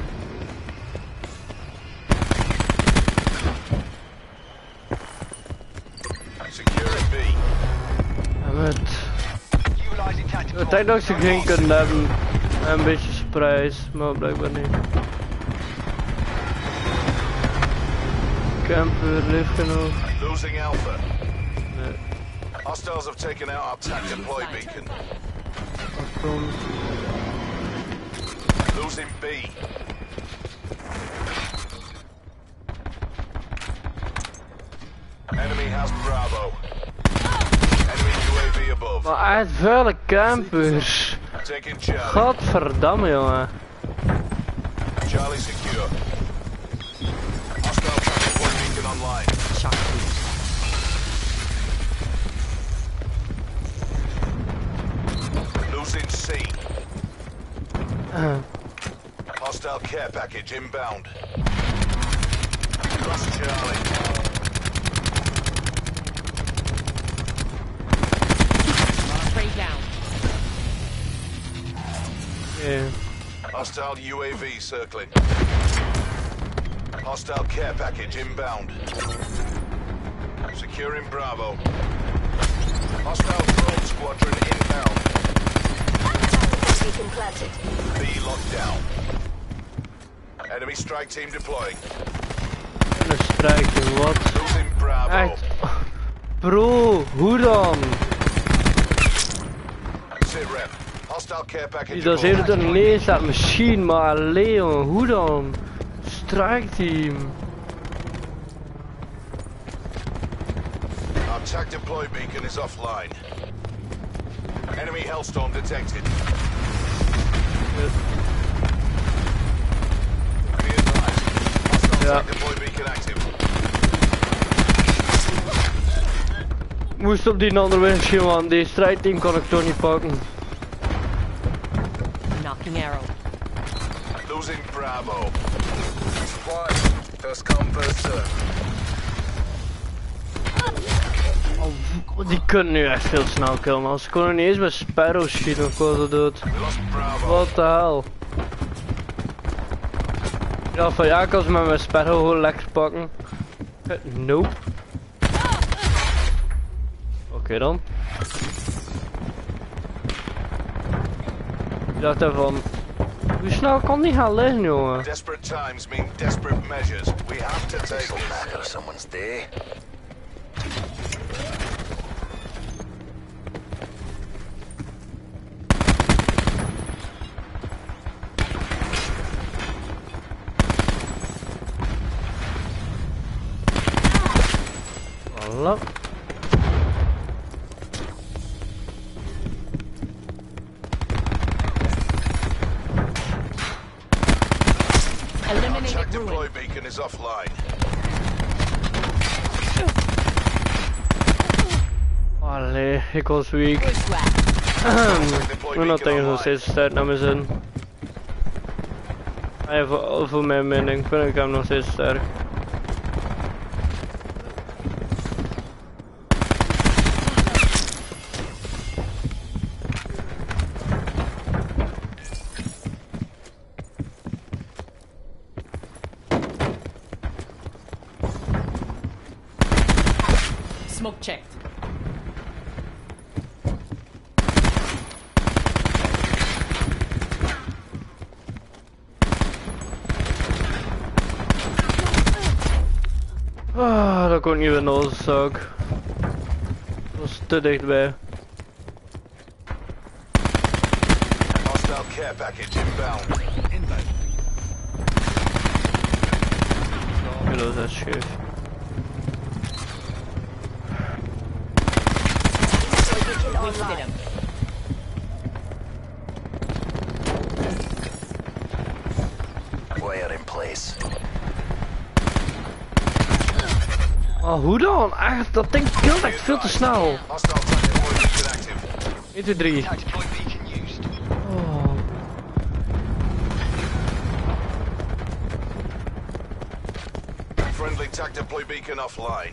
Securing B. Dammit. Ik denk dat ze geen kunnen hebben. En een beetje surprise, maar blijkbaar niet. Camper, leeft genoeg. Losing Alpha. Hostiles have taken out our TAC deploy beacon. Losing B. Enemy has Bravo. Enemy UAV above. Maar echt vuile campers. Godverdamme jongen. C. Uh, Hostile care package inbound. Lost Charlie. Prey down. yeah. Hostile UAV circling. Hostile care package inbound. Securing Bravo. Hostile drone squadron inbound. Beacon planted. B locked down. Enemy strike team deploying. En een strijkje, wat? Losing Bravo. Echt. Bro, hoe dan? Sit rep. Hostile care package Dat is aboard. eerder een lees dat machine, maar alleen jongen, hoe dan? Strijkteam. Our TAC deploy beacon is offline. Enemy Hellstorm detected. Hostile Ja. Moest op die andere weg gaan, want die strijdteam kon ik toch niet pakken. Knocking arrow. Losing Bravo. First come, first serve. Die kunnen nu echt veel snel killen. Als ze konden niet eens met Sparrow schieten of lost Bravo. Wat de hel. Ja, van ja, ik kan ze met mijn Sparrow gewoon lekker pakken. Nope. Oké dan. Ik dacht even van... Hoe snel kan die gaan liggen, jongen? Desperate times mean desperate measures. We have to take someone's. Allee, ik was weak. Bushwhack. Ik ben dat ding nog steeds sterk naar mijn zin. Ja, voor, voor mijn mening vind ik hem nog steeds sterk. Smoke checked. Ah, dat kon niet weer nodig, zag. Dat was te dichtbij. Hostile care package inbound. Ja, dat is echt scheef. Wasted him. Wire in place. Oh, hoe dan? Echt, dat ding killt echt veel te snel. Hostile track deploy beacon active. 1, 2, 3. Attack deploy beacon used. Oh. Friendly tac deploy beacon offline.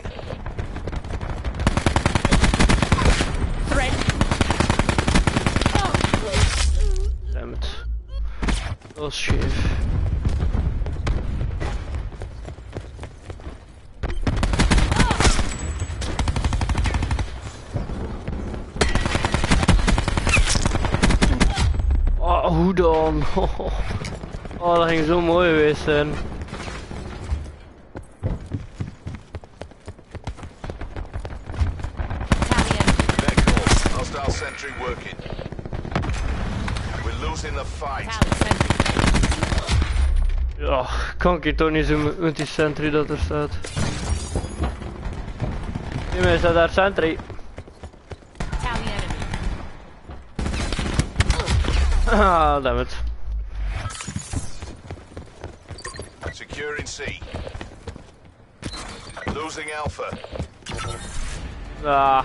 Threat. Damn it. Dat was scheef. Oh, hoe dan? Oh, dat ging zo mooi geweest zijn. Ja, kan ik hier toch niet zo met die sentry dat er staat. Hiermee staat daar sentry. Ah, damn it. Securing C. Losing Alpha. Ah,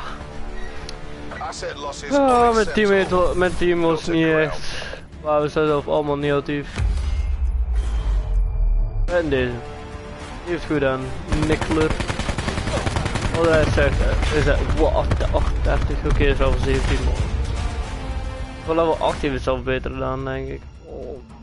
Asset losses. ah mijn unacceptable. teammate, mijn team was niet echt. Wauw, we zijn zelf allemaal negatief. En deze. Die heeft goed aan. Nickler. Oh, dat is echt, eh, is dat, wat, de 38, oké, okay, is al 17 man. Voor level 18 is zelf beter dan, denk ik. Oh.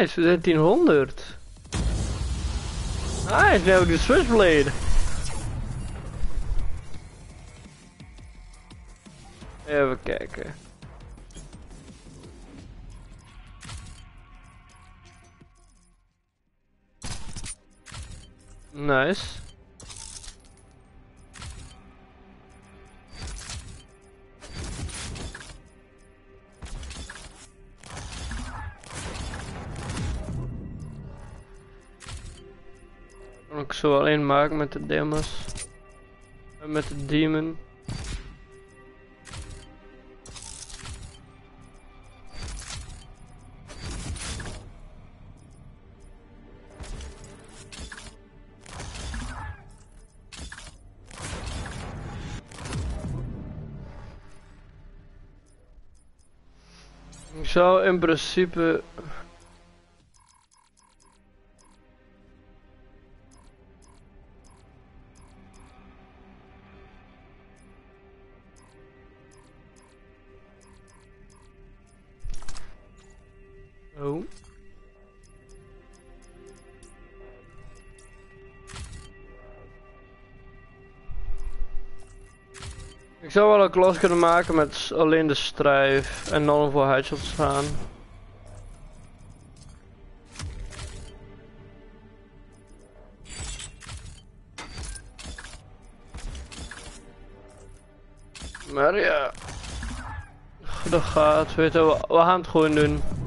Nice, we zijn 1000. Nice, nu heb ik de Switchblade. Even kijken. Nice. Zou alleen maken met de demos. En met de demon. Ik zou in principe Oh. Ik zou wel een klas kunnen maken met alleen de strijf en dan voor headshots gaan. Maar ja, dat gaat, weet je, we, we gaan het gewoon doen.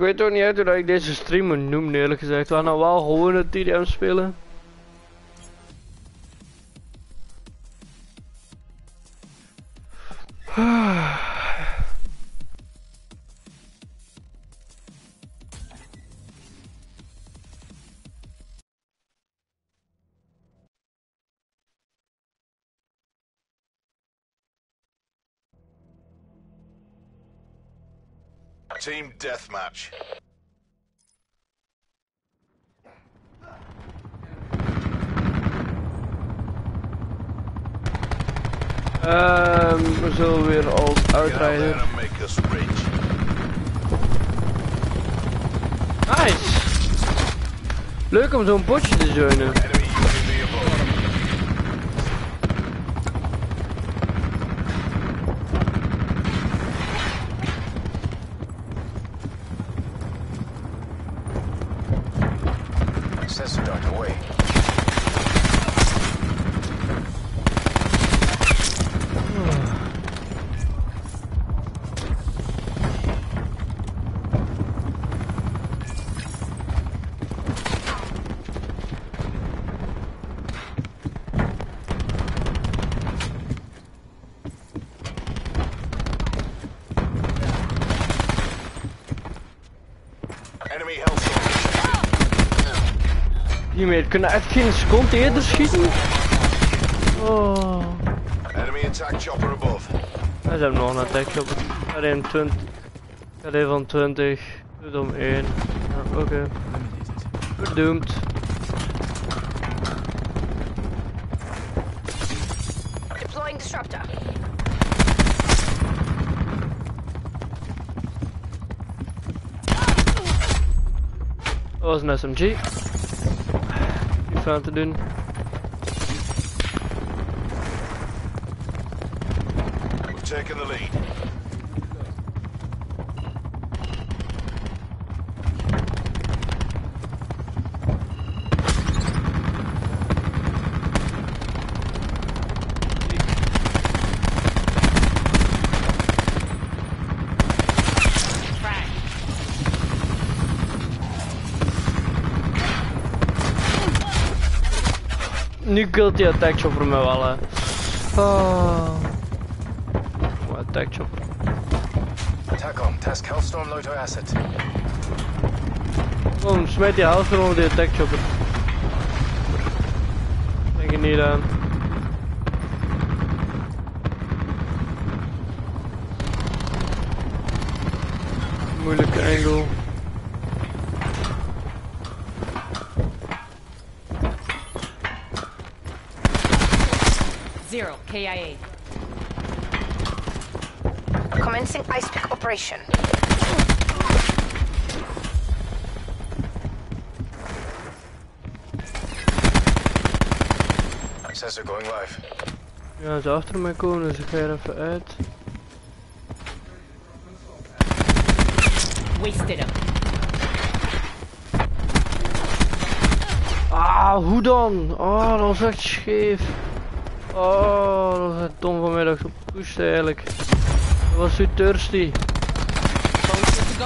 Ik weet ook niet uit hoe ik deze stream moet noemen eerlijk gezegd. We gaan nou wel gewoon het TDM spelen. Team deathmatch. Ehm, we zullen weer al Get out uitrijden. Nice! Leuk om zo'n potje te joinen. Enemy UAV above. Sensor dart away. Enemy Hellstorm. Hiermee kunnen echt geen seconde eerder schieten. Oh. Enemy attack chopper above. Ja, ze hebben nog een attack op het. Alleen 20. Alleen van 20. Doe om 1. Ja, oké. Verdoemd. Deploying disruptor. Dat was een SMG. Iets aan te doen. We've taken the lead. Die attack chopper me wel hè. Oh. Oh, attack chopper. TACOM, task Hellstorm Loto asset. Kom, smijt die house over die attack chopper. Denk je niet aan. Moeilijke angle. Zero. KIA. Commencing ice pick operation. Sensor going live. Ja, ze achter mij komen, dus ik ga er even uit. Wasted him. Ah, hoe dan? Oh, dat was echt scheef. Oh, dat was echt dom van mij dat ik zo pushte eigenlijk. Dat was zo thirsty. Go.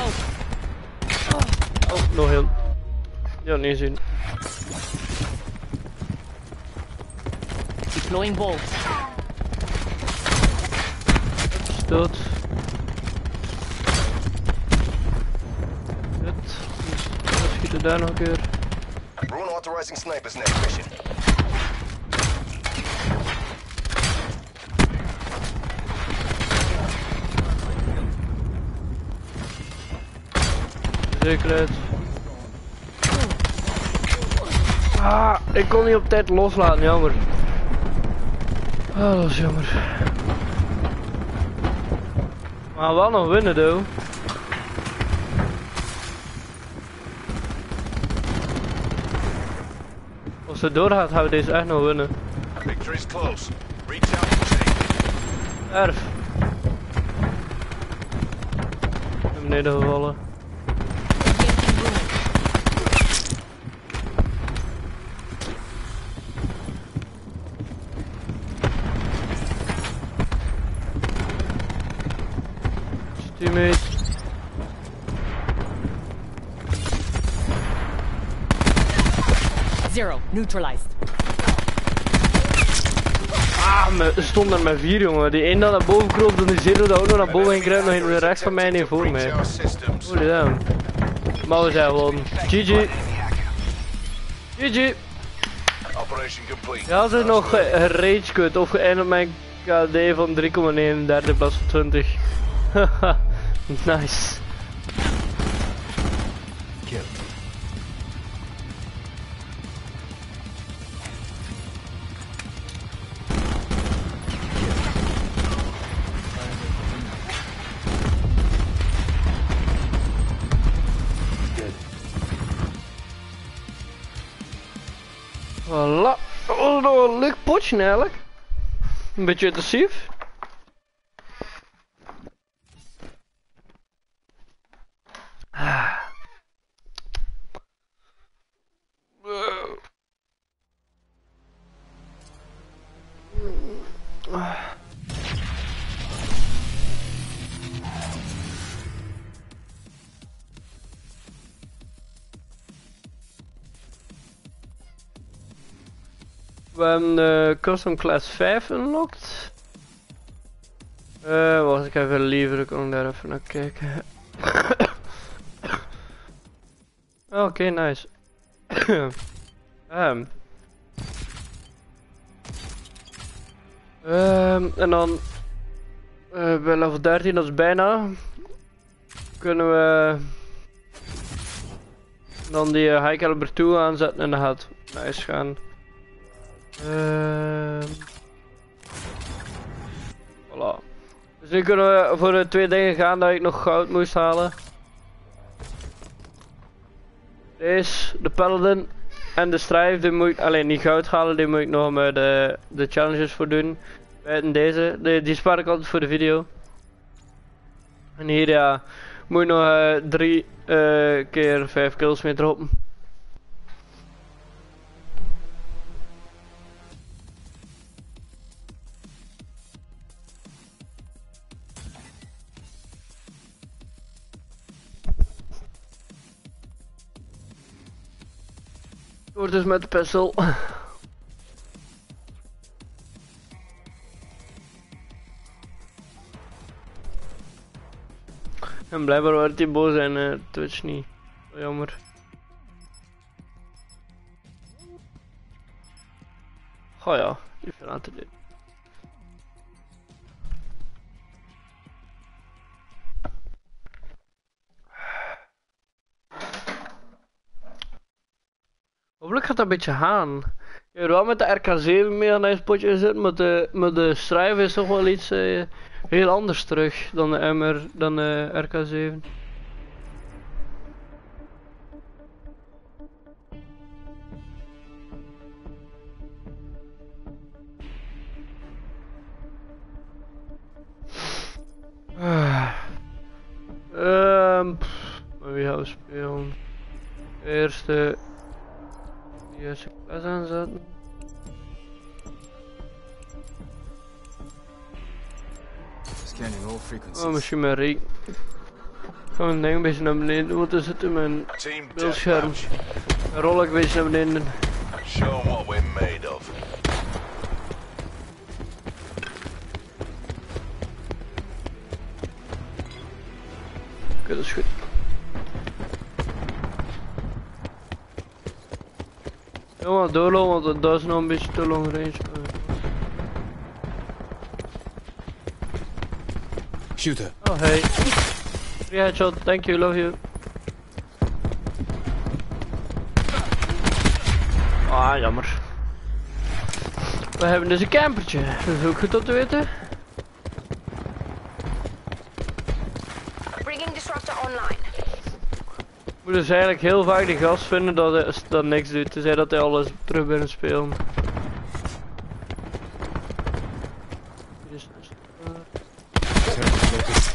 Oh, nog heel. Ja, niet zien. Deploying bolt. Stoot. Dit. Dus, we schieten daar nog een keer. Rune authorizing snipers next mission. Zekerheid. Ah, ik kon niet op tijd loslaten, jammer. Ah, dat is jammer. Maar wel nog winnen, though. Als het doorgaat, gaan we deze echt nog winnen. Victory's close. Reach out and take it. Erf. Naar beneden gevallen. Teammate. Zero. Neutralized. Ah, me, er er maar vier jongen. Die één dat naar boven kroop, dan die zero dat ook nog naar boven ging kruipen, nog één rechts van mij en één voor mij. Holy damn. Maar we zijn gewoon. GG. GG. Ja, ze nog gerage quit of geëindigd met mijn KD van 3,9 derde plaats van 20. Haha, nice. Eigenlijk. Een beetje intensief. We hebben de Custom Class 5 unlocked. Eh, wacht, ik even liever, kan daar even naar kijken. Oké, nice. Ehm. Ehm, en dan eh, bij level 13, dat is bijna. Kunnen we dan die eh, high caliber 2 aanzetten en dan gaat nice gaan. Ehm. Voilà. Dus nu kunnen we voor de twee dingen gaan dat ik nog goud moest halen. Deze, de Paladin en de Strive, die moet ik alleen niet goud halen, die moet ik nog met de, de challenges voor doen. Buiten deze, die, die spaar ik altijd voor de video. En hier ja, moet ik nog eh, drie eh, keer vijf kills mee droppen. Wordt dus met de pistol. En blijkbaar wordt hij boos en uh, Twitch niet. Jammer. Oh ja, die verlaten dit. Hopelijk gaat dat een beetje gaan. Je hebt wel met de RK7 meer aan een potje zitten, maar de, maar de is toch wel iets eh, heel anders terug dan de MR, dan de RK7. Ah. Ehm, wie gaan we spelen? Eerste juiste klas aanzetten. Scanning all frequencies. Oh, misschien maar Riek. Gaan we een ding een beetje naar beneden doen, want er zit in mijn Team beeldscherm. Dan rol ik een beetje naar beneden. Show what we're made of. Oké, dat is goed. wel doorlopen, want dat, is nog een beetje te long range. Eh. Shooter. Oh, hey. Free headshot, thank you, love you. Ah, jammer. We hebben dus een campertje. Dat is ook goed om te weten. Dus eigenlijk heel vaak die gast vinden dat hij dat niks doet. Tenzij dat hij alles terug binnen spelen.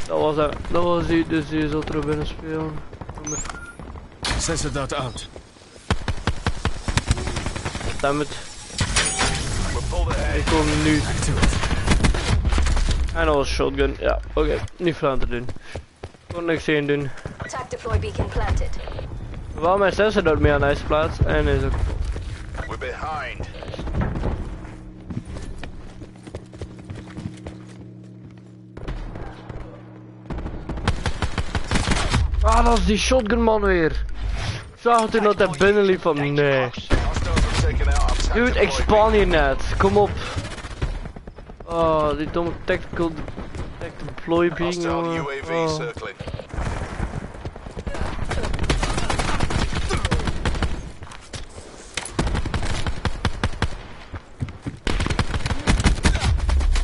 Dat was hij. Dat was hij, dus die zal terug binnen spelen. Jammer. Sensor dart out. Damn it. We're pulled ahead. Ik kom nu. En dat was shotgun. Ja, oké. Niet veel aan te doen. Kon niks aan doen. Deploy beacon planted. Wel mijn sensor doet mee aan deze plaats. En is ook We're behind. Ah, dat is die shotgun man weer. Ik zag toen dat hij binnenliep van nee. Dude, ik span hier net. Kom op. Oh, die domme tactical tactical deploy being. Oh. circling.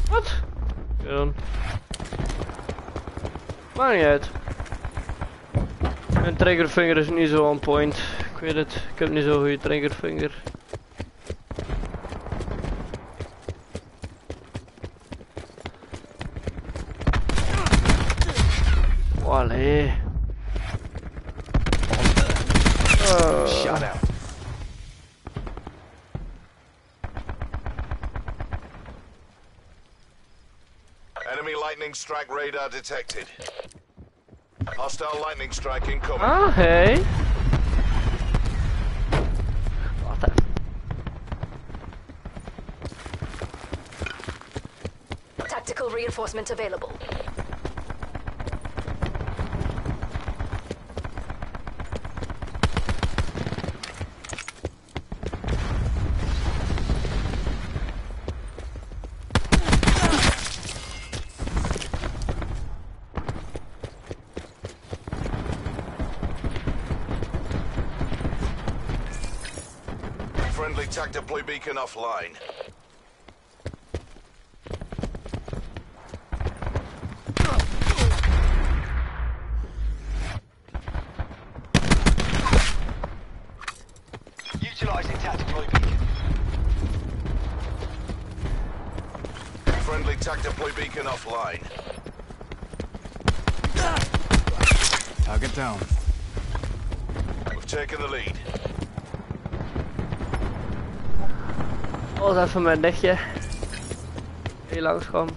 Wat? Ja dan. Maakt niet uit. Mijn triggervinger is niet zo on point. Ik weet het, ik heb niet zo'n goede triggervinger. Allee. Shut out. Enemy lightning strike radar detected. Hostile lightning strike incoming. ah, hey. Wacht even. Tactical reinforcement available. Friendly tac deploy beacon offline. Utilising tactical beacon. Friendly tac deploy beacon offline. Target down. We've taken the lead. Is van mijn nichtje. Heel langs kwam.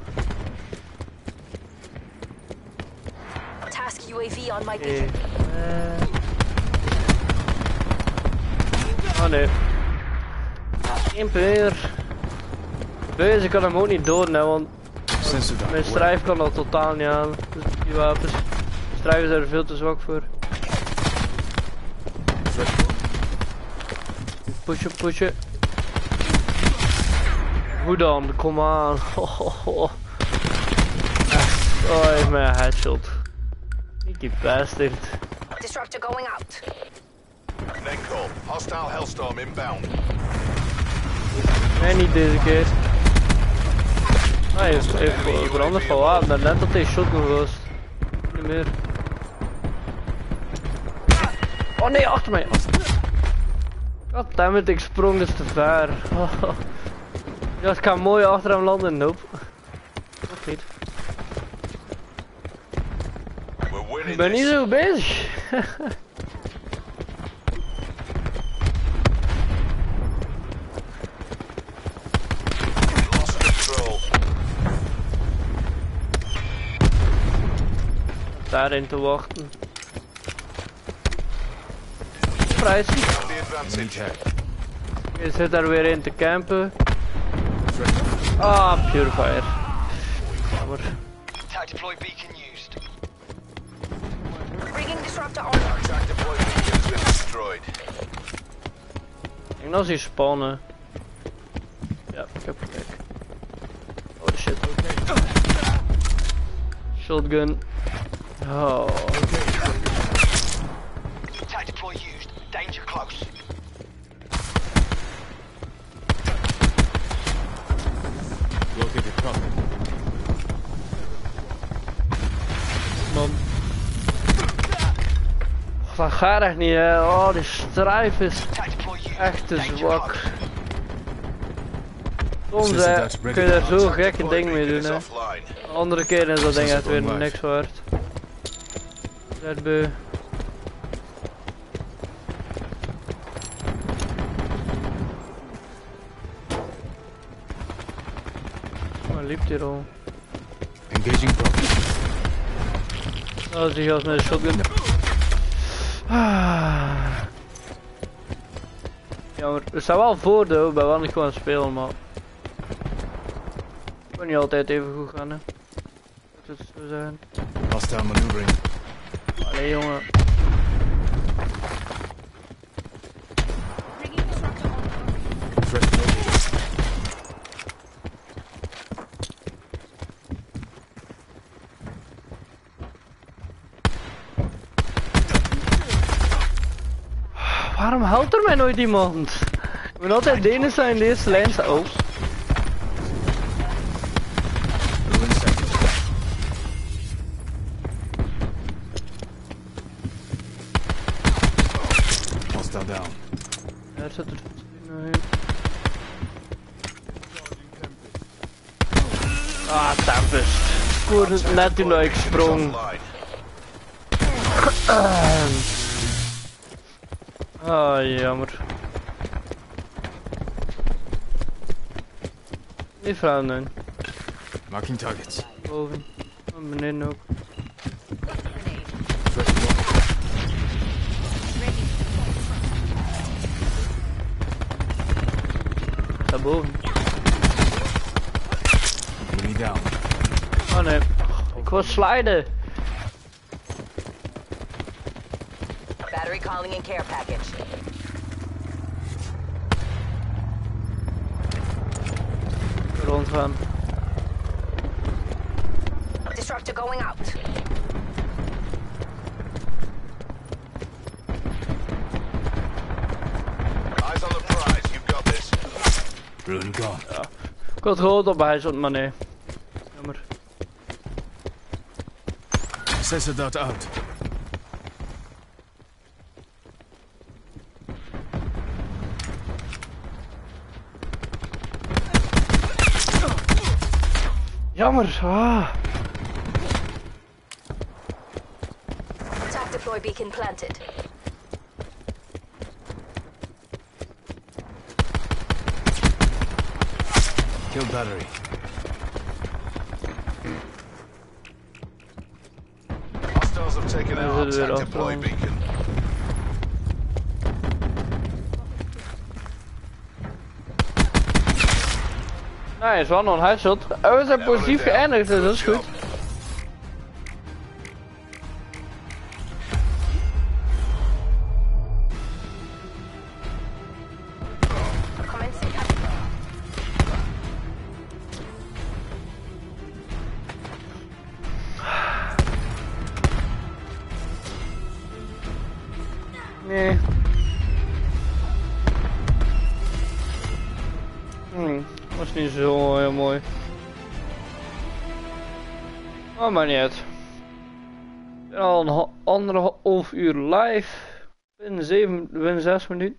Task UAV on my beacon. eh. Oh nee. Geen peur. Deze kan hem ook niet doden, hè, want mijn strijf kan dat totaal niet aan. Dus die wapens. Strijven zijn er veel te zwak voor. Pushen, pushen. Hoe dan? Kom aan. Oh, hij heeft mij een headshot. Die bastard. Disruptor going out. Nenko, hostile hellstorm inbound. Nee, niet deze keer. Ah, hij heeft, heeft ver- veranderd van wapen. Daarnet dat hij shotgun was. Niet meer. Oh nee, achter mij. Goddammit, ik sprong dus te ver. Ik kan mooi achter hem landen. Nope. Of niet. Ik ben niet zo bezig. Daarin te wachten. Prijs. Je zit daar weer in te campen. Ah, Purifier. Jammer. Tac deploy beacon used. Bringing disruptor online. Tac deploy beacon has been destroyed. Ik denk dat spannen. Ja, ik heb gelijk. Oh shit, oké. Shotgun. Oh, Tac deploy used. Danger close. Man. Van gaat echt niet, hè? Oh, die strijf is echt te zwak. Soms hè, kun je daar zo gekke ding mee doen, hè. Andere keren is dat ding echt weer niks waard. Redbeu. Al? Engaging. Dat is die gast met de shotgun. Ah. Jammer, er staat wel voordeel bij wanneer ik gewoon spelen, maar... Het kan niet altijd even goed gaan, hè. Dat het zo zijn. Hostile maneuvering. Allee, jongen. Threat located. Waarom houdt er mij nooit iemand? Ik ben altijd de enige in deze lijn. Oh. Hostile down. er een. Ah, Tempest. Ik net toen ik Beacon is sprong. Ah, jammer. Die vrouw nu. Marking targets. Boven. En beneden ook. Daar boven. Enemy down. Oh nee. Ik was sliden. Battery calling in care package. Rondgaan. Disruptor going out. Eyes on the prize. You've got this. Ruin gone. Ik had gehoord op hij zat, maar nee. Jammer. Sensor dart out. Jammer. Ah. Attack deploy beacon planted. Kill battery. Hostiles have taken out our attack deploy beacon. Nee, is wel nog een headshot. Oh, we zijn positief geëindigd, dus dat is goed. Maar niet uit. Ik ben al een ha- anderhalf uur live. Binnen 7, binnen 6 minuten.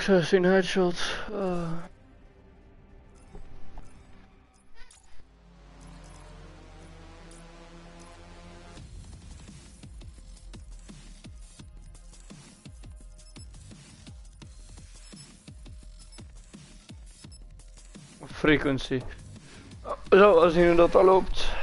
Nog 16 headshots. Ah. Frequency. Zo, als hoe dat al loopt.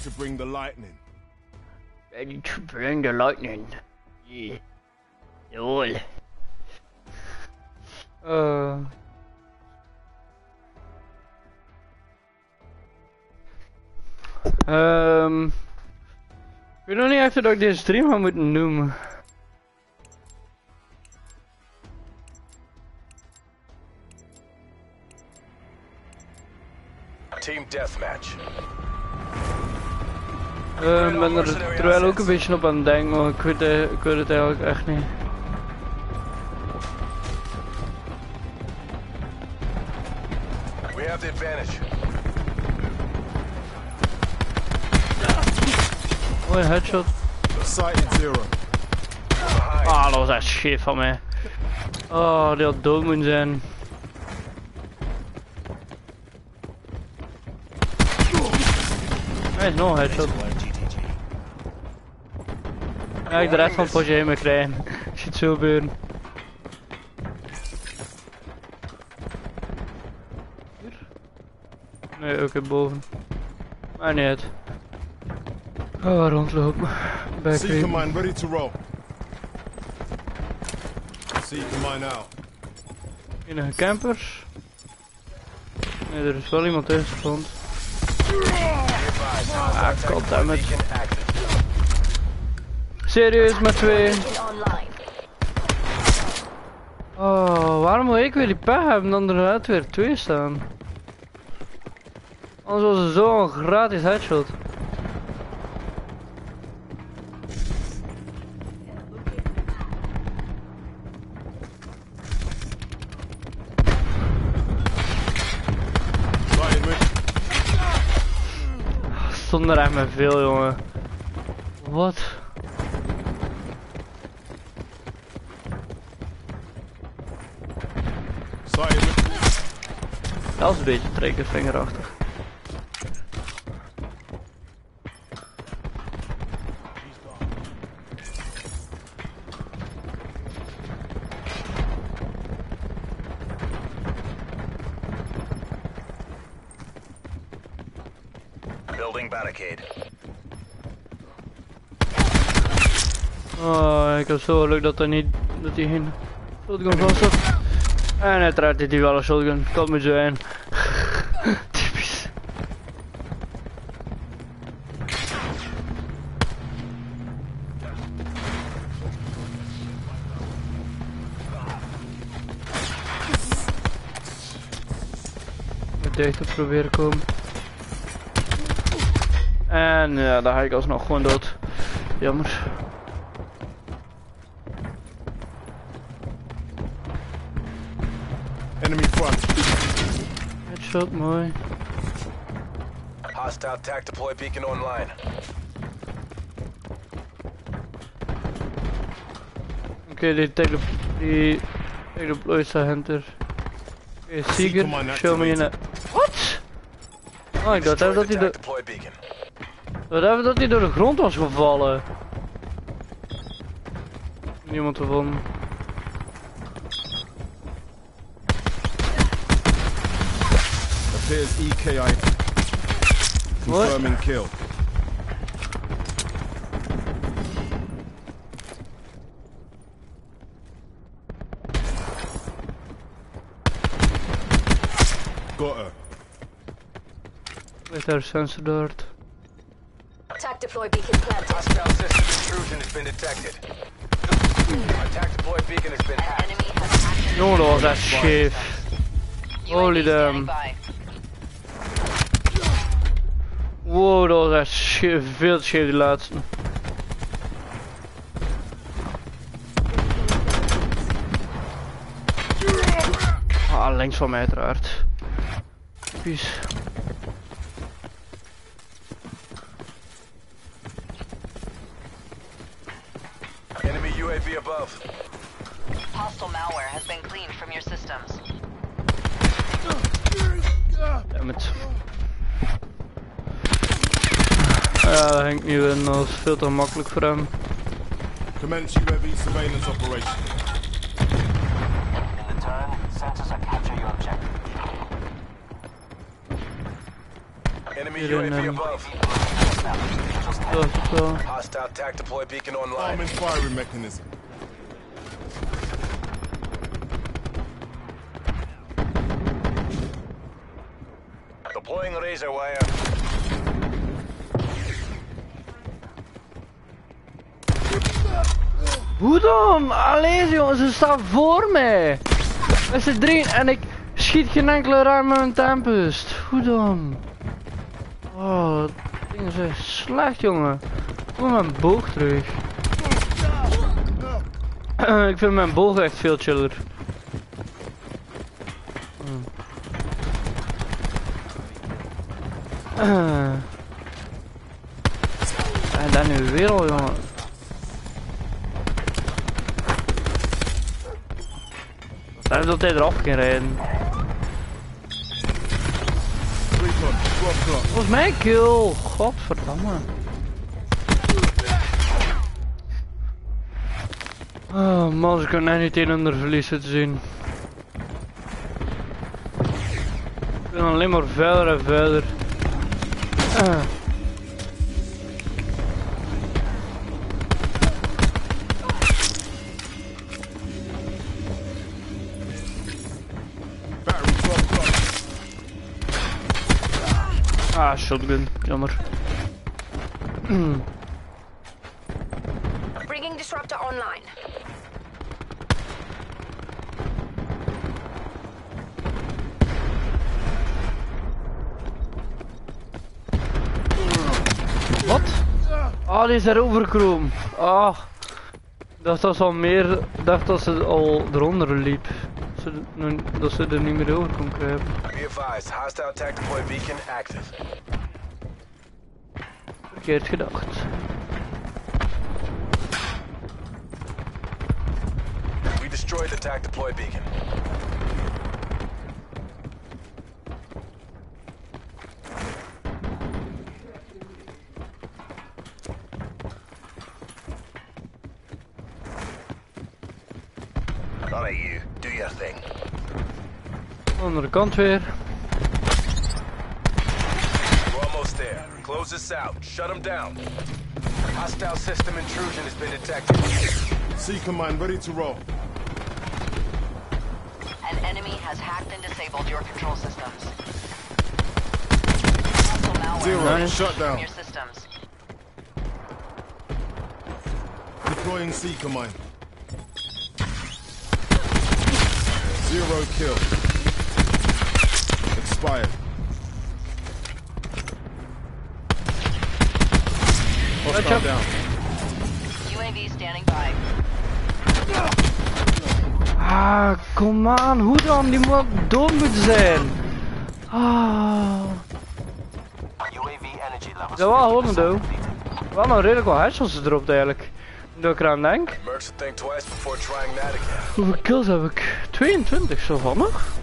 Ready to bring the lightning. Ready to bring the lightning. Yeah. Jawel. Uh. Ehm. ik weet nog niet echt dat ik deze stream had moeten noemen. Team deathmatch. Eh, Ik ben er terwijl ook een beetje op aan het denken, maar ik weet, eh, ik weet het eigenlijk echt niet. We have the advantage. Mooi headshot. Zero. Ah, dat was echt scheef van mij. Oh, die had dood moeten zijn. Nee, nog een headshot. Ja, ik de rest van het heen moet krijgen. Als je het zo gebeuren. Hier? Nee, ook boven. Maar niet uit. Oh, rondlopen. Seeker mine ready to roll. Seeker mine out. Enige campers. Nee, er is wel iemand tussen stond. Ah, goddammit. Serieus, met twee. Oh, waarom moet ik weer die pech hebben dan eruit weer twee staan? Anders was het zo'n gratis headshot. Sighted mid. Stond er echt met veel, jongen. Wat? Dat is een beetje triggervingerachtig. Building barricade. Oh, ik had zo geluk dat hij niet, dat hij geen shotgun vast had. En uiteraard heeft hij wel een shotgun, kan me zijn. Typisch. Met dicht te proberen komen. En ja, daar ga ik alsnog gewoon dood. Jammer. Enemy front. Headshot, mooi. Hostile tac deploy beacon online. Oké, die tele... die... deploy staat hunter. Oké, Seeker, show me in a... Oh, ik dacht even dat hij. Ik dacht even dat hij door de grond was gevallen. Niemand gevonden. Appears EKI. Confirming kill. Got her. Ligt daar sensor dart. Attack deploy beacon planted. Hostile system intrusion has been detected. Our tac deploy beacon has been hacked. Enemy has activated. Was echt scheef. Holy damn. Wow, dat was echt scheef, veel te scheef die laatste. Ah, links van mij uiteraard. Vies. UAV above. Hostile malware has been cleaned from your systems. Dammit. Ja, dat ging niet in, dat was veel te makkelijk voor hem. Commence UAV surveillance operation. In the turn, sensors are capture your objective. Enemy UAV um, above. Dat is. Hostile tac deploy beacon Arm online. and firing mechanism. Hoe dan? Allee jongens, ze staan voor mij. Met z'n drieën en ik schiet geen enkele met mijn tempest. Hoe dan? Oh, dat ding is echt slecht jongen. Doe mijn boog terug. ik vind mijn boog echt veel chiller. Hmm. Eh. En dan nu weer al jongen. Daar dat hij eraf kan rijden. Recon, 12 o'clock. Dat was mijn kill. Godverdamme. Oh man, ze kunnen echt niet een ander verliezen te zien. Ik ben alleen maar verder en verder. Ah. Shotgun. Jammer. Bringing disruptor online. Wat? Ah, die is er overgekropen. Ah. Dacht dat ze al meer. dacht dat ze al eronder liep. Dat ze, nu- dat ze er niet meer over kon kruipen. Be advised, hostile tac deploy beacon active. Verkeerd gedacht. We destroyed the tac deploy beacon. Of you, do your thing. Andere kant weer. Close this out. Shut them down. Hostile system intrusion has been detected. Seeker Command, ready to roll. An enemy has hacked and disabled your control systems. Hostile malware Zero, Nice. shut down. your systems. Deploying Seeker mine. Zero kill. Expired. Down. UAV standing by. Ah, kom aan. Hoe dan? Die moet dood moeten zijn. Ah. UAV energy levels. Dat though. Wel nog redelijk wat headshots erop eigenlijk. Nu ik eraan denk. Hoeveel kills heb ik? 22 zo van nog.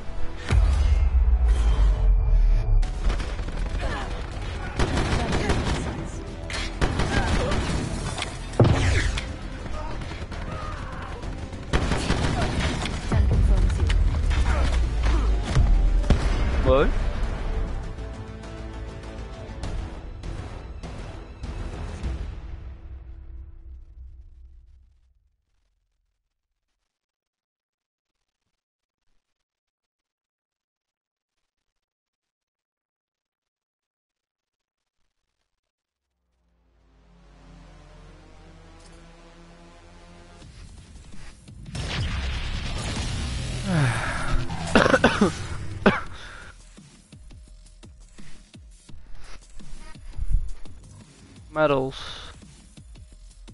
Medals.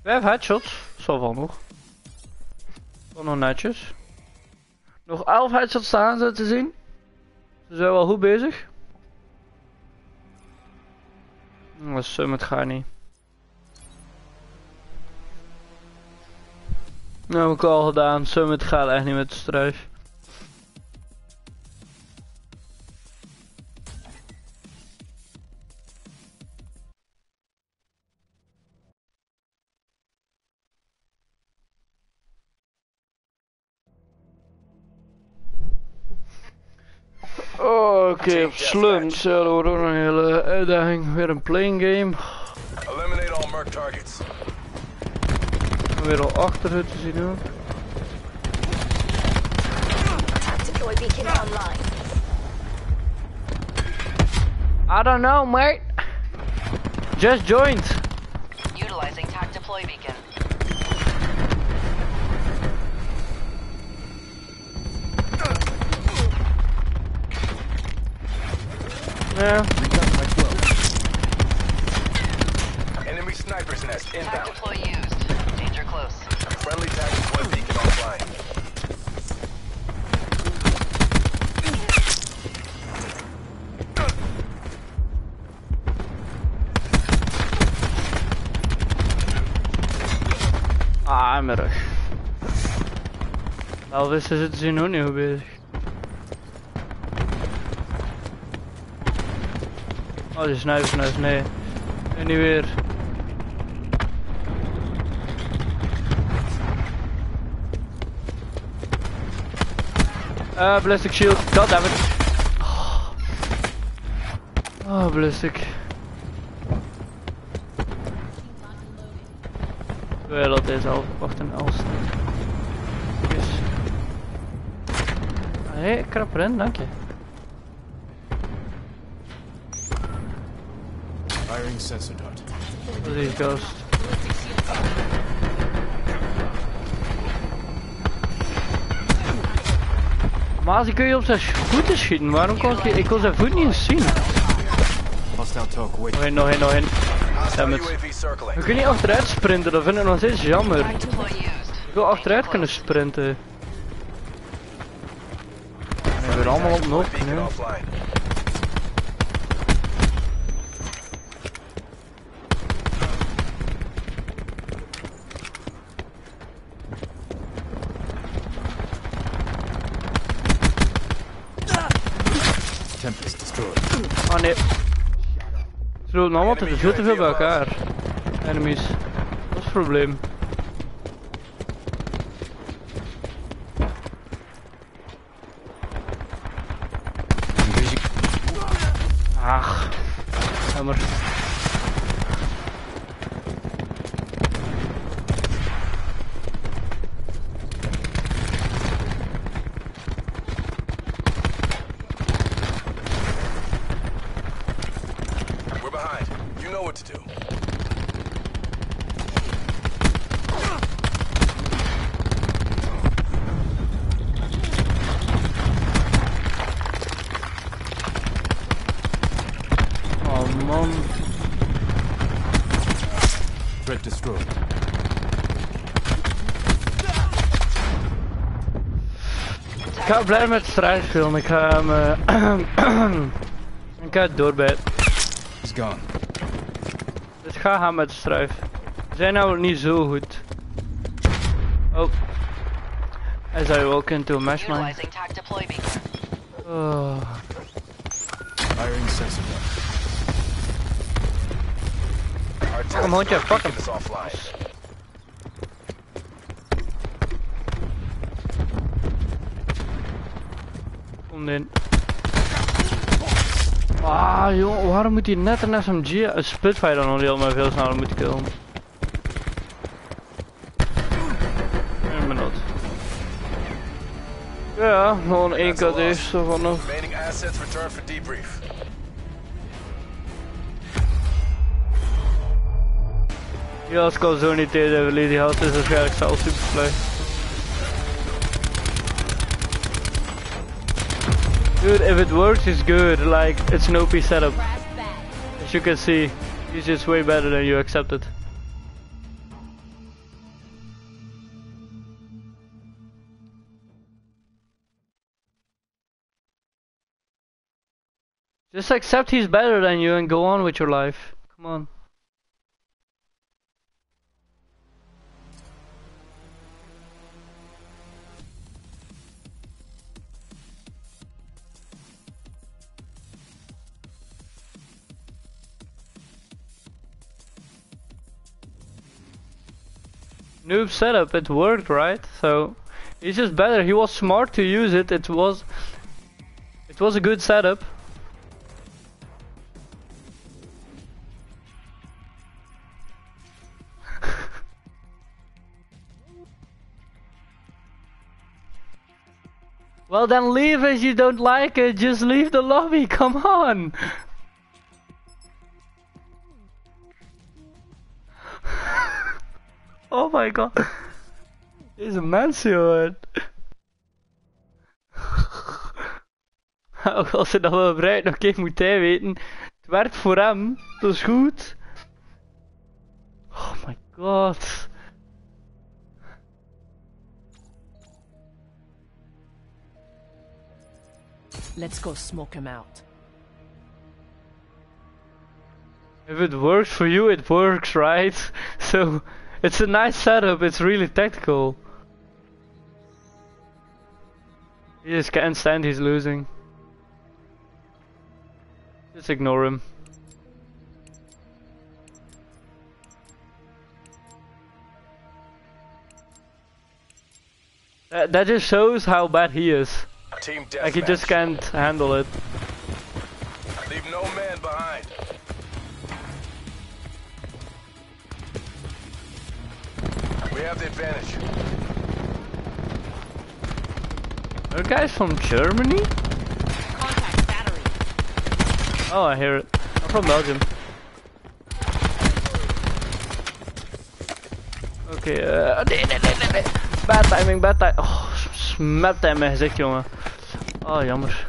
Vijf headshots. Zo van nog. Wel nog netjes. Nog 11 headshots staan zo te zien. Ze zijn wel goed bezig. Maar Summit gaat niet. Nou, heb ik al gedaan. Summit gaat echt niet met de struis. Oké, op slums. Ja, dat wordt ook een hele uitdaging. Weer een playing game. Mark targets. Weer al achter het te zien ook. Deploy beacon online. I don't know, mate. Just joined. Utilizing TAC deploy beacon. Yeah. Enemy sniper's nest TAC inbound. deploy used. Danger close. Friendly tactical beacon offline. Ah, middag. Elvis zitten ze nog niet goed Oh, die snuiven, nee. En niet weer. Uh, ballistic shield. Damn it. Oh, ballistic. Wel dat is al. Wacht een als. Hé, hey, krap erin, dank je. Sensor dart. Dat is die ghost. Maar ik kun je op zijn voeten schieten, waarom kon ik, ik kon zijn voet niet eens zien? Nog één, nog één, nog circling. We kunnen niet achteruit sprinten, dat vind ik nog steeds jammer. Ik wil achteruit kunnen sprinten. Nee, weer allemaal op nog. Nee. offline. Tempest destroyed. Oh nee. Lopen allemaal te veel te veel bij elkaar. Enemies. Dat is het probleem. Engaging. Ach. Jammer. We're behind. You know what to do. Oh man. Threat destroyed. Ik ga blij met strijd filmen. Ik ga hem. eh, ik ga het doorbijten. He's gone. Dus ga gaan met de struif. We zijn nou niet zo goed. Oh. Hij zou ook into a deploy beacon. Oh. Firing sensor dart. Our Fuck him, hondje, fuck beacon him. is offline. Kom in. Ah joh, waarom moet hij net een SMG, een Spitfire dan nog heel maar veel sneller moeten killen? Een minuut. Ja, gewoon één That's a keer loss. is van nog. Remaining assets returned for debrief. Ja, als ik al zo niet tegen de Lady had, is waarschijnlijk zelf super slecht. Dude, if it works, it's good. Like, it's an OP setup. You can see, he's just way better than you accepted. Just accept he's better than you and go on with your life. Come on. noob setup, it worked, right? So it's just better. He was smart to use it. It was it was a good setup. well then leave if you don't like it. Just leave the lobby. Come on. Oh my god. Deze mensen, jongen. Ook als ze dat wel bereikt, nog even moet hij weten. Het werkt voor hem, dat is goed. Oh my god. Let's go smoke him out. If it works for you, it works, right? So, it's a nice setup, it's really tactical. He just can't stand he's losing. Just ignore him. That, that just shows how bad he is. Team Like he just can't handle it. Have the advantage. Are guys from Germany? Contact battery. Oh, I hear it. I'm from Belgium. Oké, eh, nee, nee, nee, nee, nee. Bad timing, bad timing. Oh, smet hij in mijn gezicht, jongen. Oh, jammer.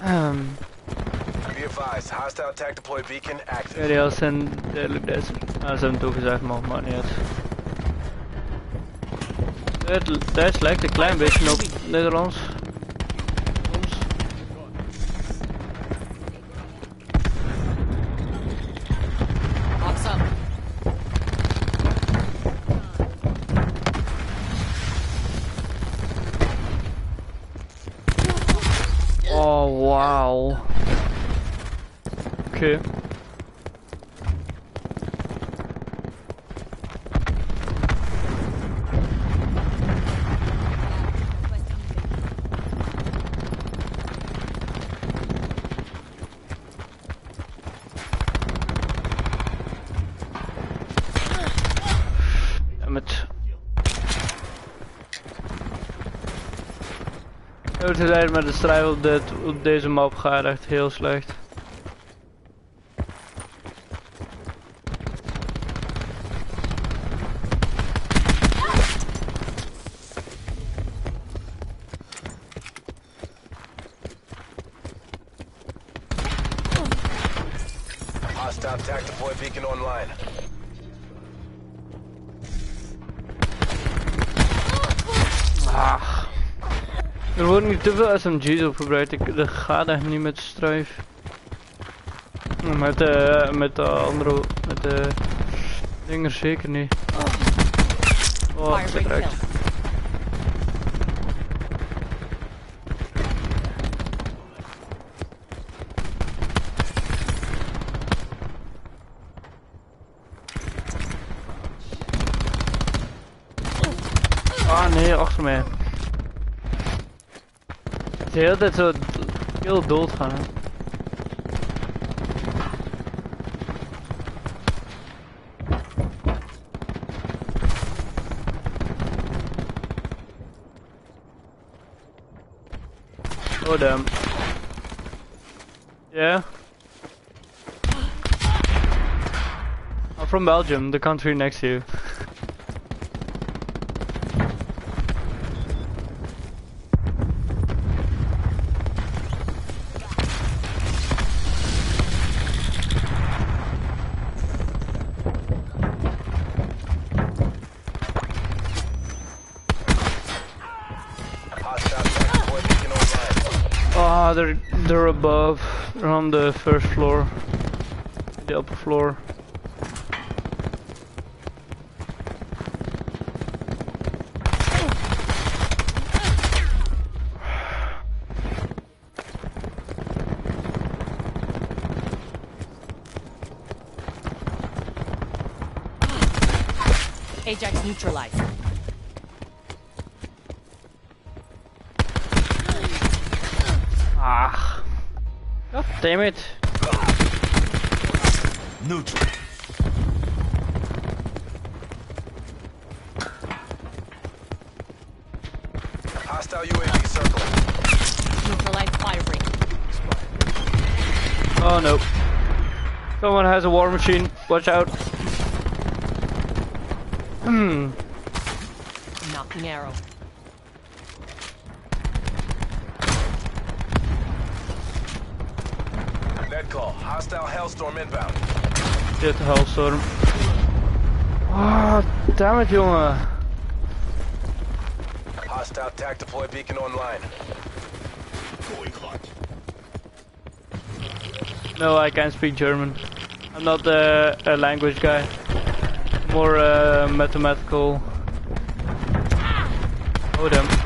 Ehm, Be advised, hostile attack deploy beacon active. ja, die als zijn duidelijk Duitser. Ah, ze hebben het ook gezegd, maar maakt niet uit. Het Duits lijkt een klein beetje op Nederlands. Soms. Box up. Oh, wow. Okay. Te zijn met de strijd op, dit, op deze map gaat echt heel slecht. Hostile attack deploy beacon online. Ach. Er worden niet te veel SMG's op gebruikt. Ik, dat gaat echt niet met struif. Met de, met de andere, met de dingen zeker niet. Oh, het Firebreak de hele tijd zo heel doodgaan. Oh damn. Yeah. I'm from Belgium, the country next to you. Above. On the first floor. The upper floor. Ajax neutralized. Damn it. Neutral. Hostile UAV circle. Neutralize firing. Oh no. Someone has a war machine. Watch out. Hmm. Knocking arrow. Hostile Hellstorm inbound. Dit hellstorm. Ah, damn it, jongen. Hostile TAC deploy beacon online. No, I can't speak German. I'm not uh, a language guy. More uh, mathematical. Oh damn.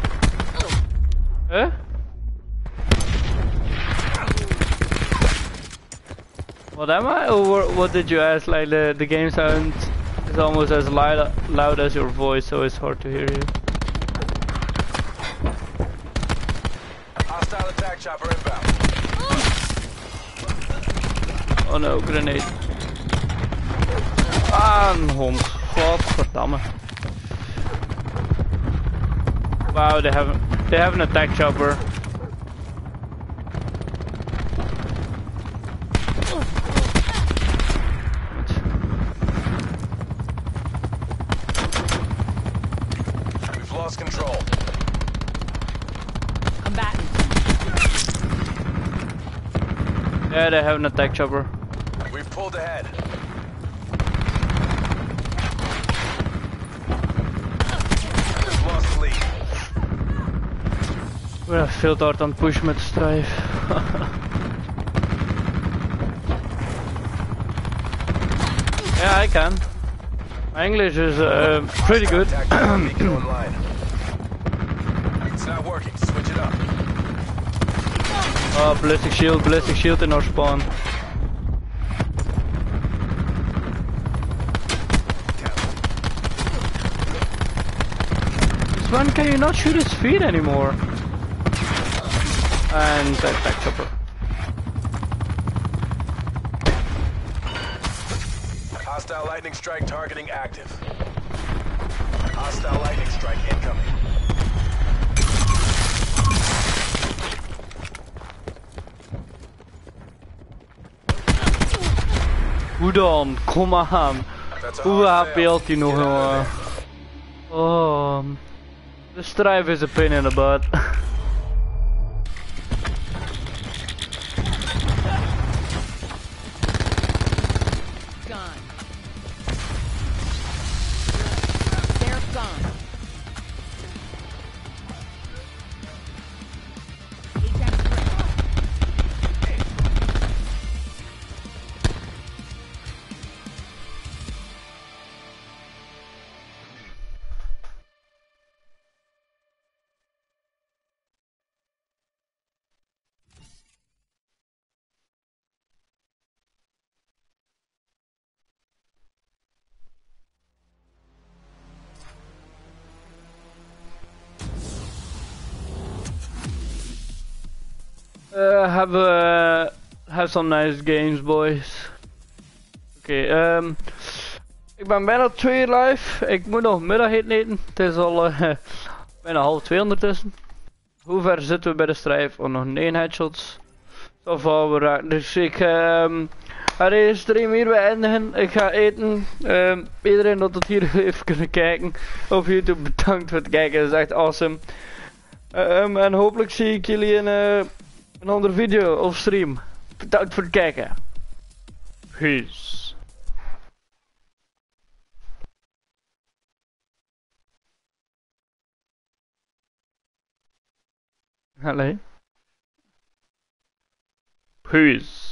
What am I? Or what did you ask? Like the, the game sound is almost as loud, loud as your voice, so it's hard to hear you. Hostile attack chopper inbound. Oh no, grenade. Ah, een hond. Godverdamme. Wow, they have they have an attack chopper. We've lost control. Combatant. Yeah, they have an attack chopper. We've pulled ahead. We've lost the lead. Ik ben echt veel te hard aan het pushen met de strijf. yeah, I can. My English is uh, pretty good. Attack chopper beacon online. It's not working. Switch it up. Oh, ballistic shield, ballistic shield in our spawn. This one can you not shoot his feet anymore? And that back chopper. Hostile lightning strike targeting active. Hostile lightning strike incoming. Hoe dan? Kom aan. Hoe had hij nog, jongen? Oh, de strijf is a pain in the butt. Some nice games, boys. Oké, ehm ik ben bijna twee uur live. Ik moet nog middageten eten. Het is al eh, bijna half twee ondertussen. Hoe ver zitten we bij de strijd? Oh, nog 9 headshots. Far we raken. Dus ik ehm ga deze stream hier beëindigen. Ik ga eten. Ehm, iedereen dat tot hier heeft kunnen kijken op YouTube, bedankt voor het kijken. Dat is echt awesome. Ehm, en hopelijk zie ik jullie in eh, een andere video of stream. Bedankt voor het kijken. Peace. Allee. Peace.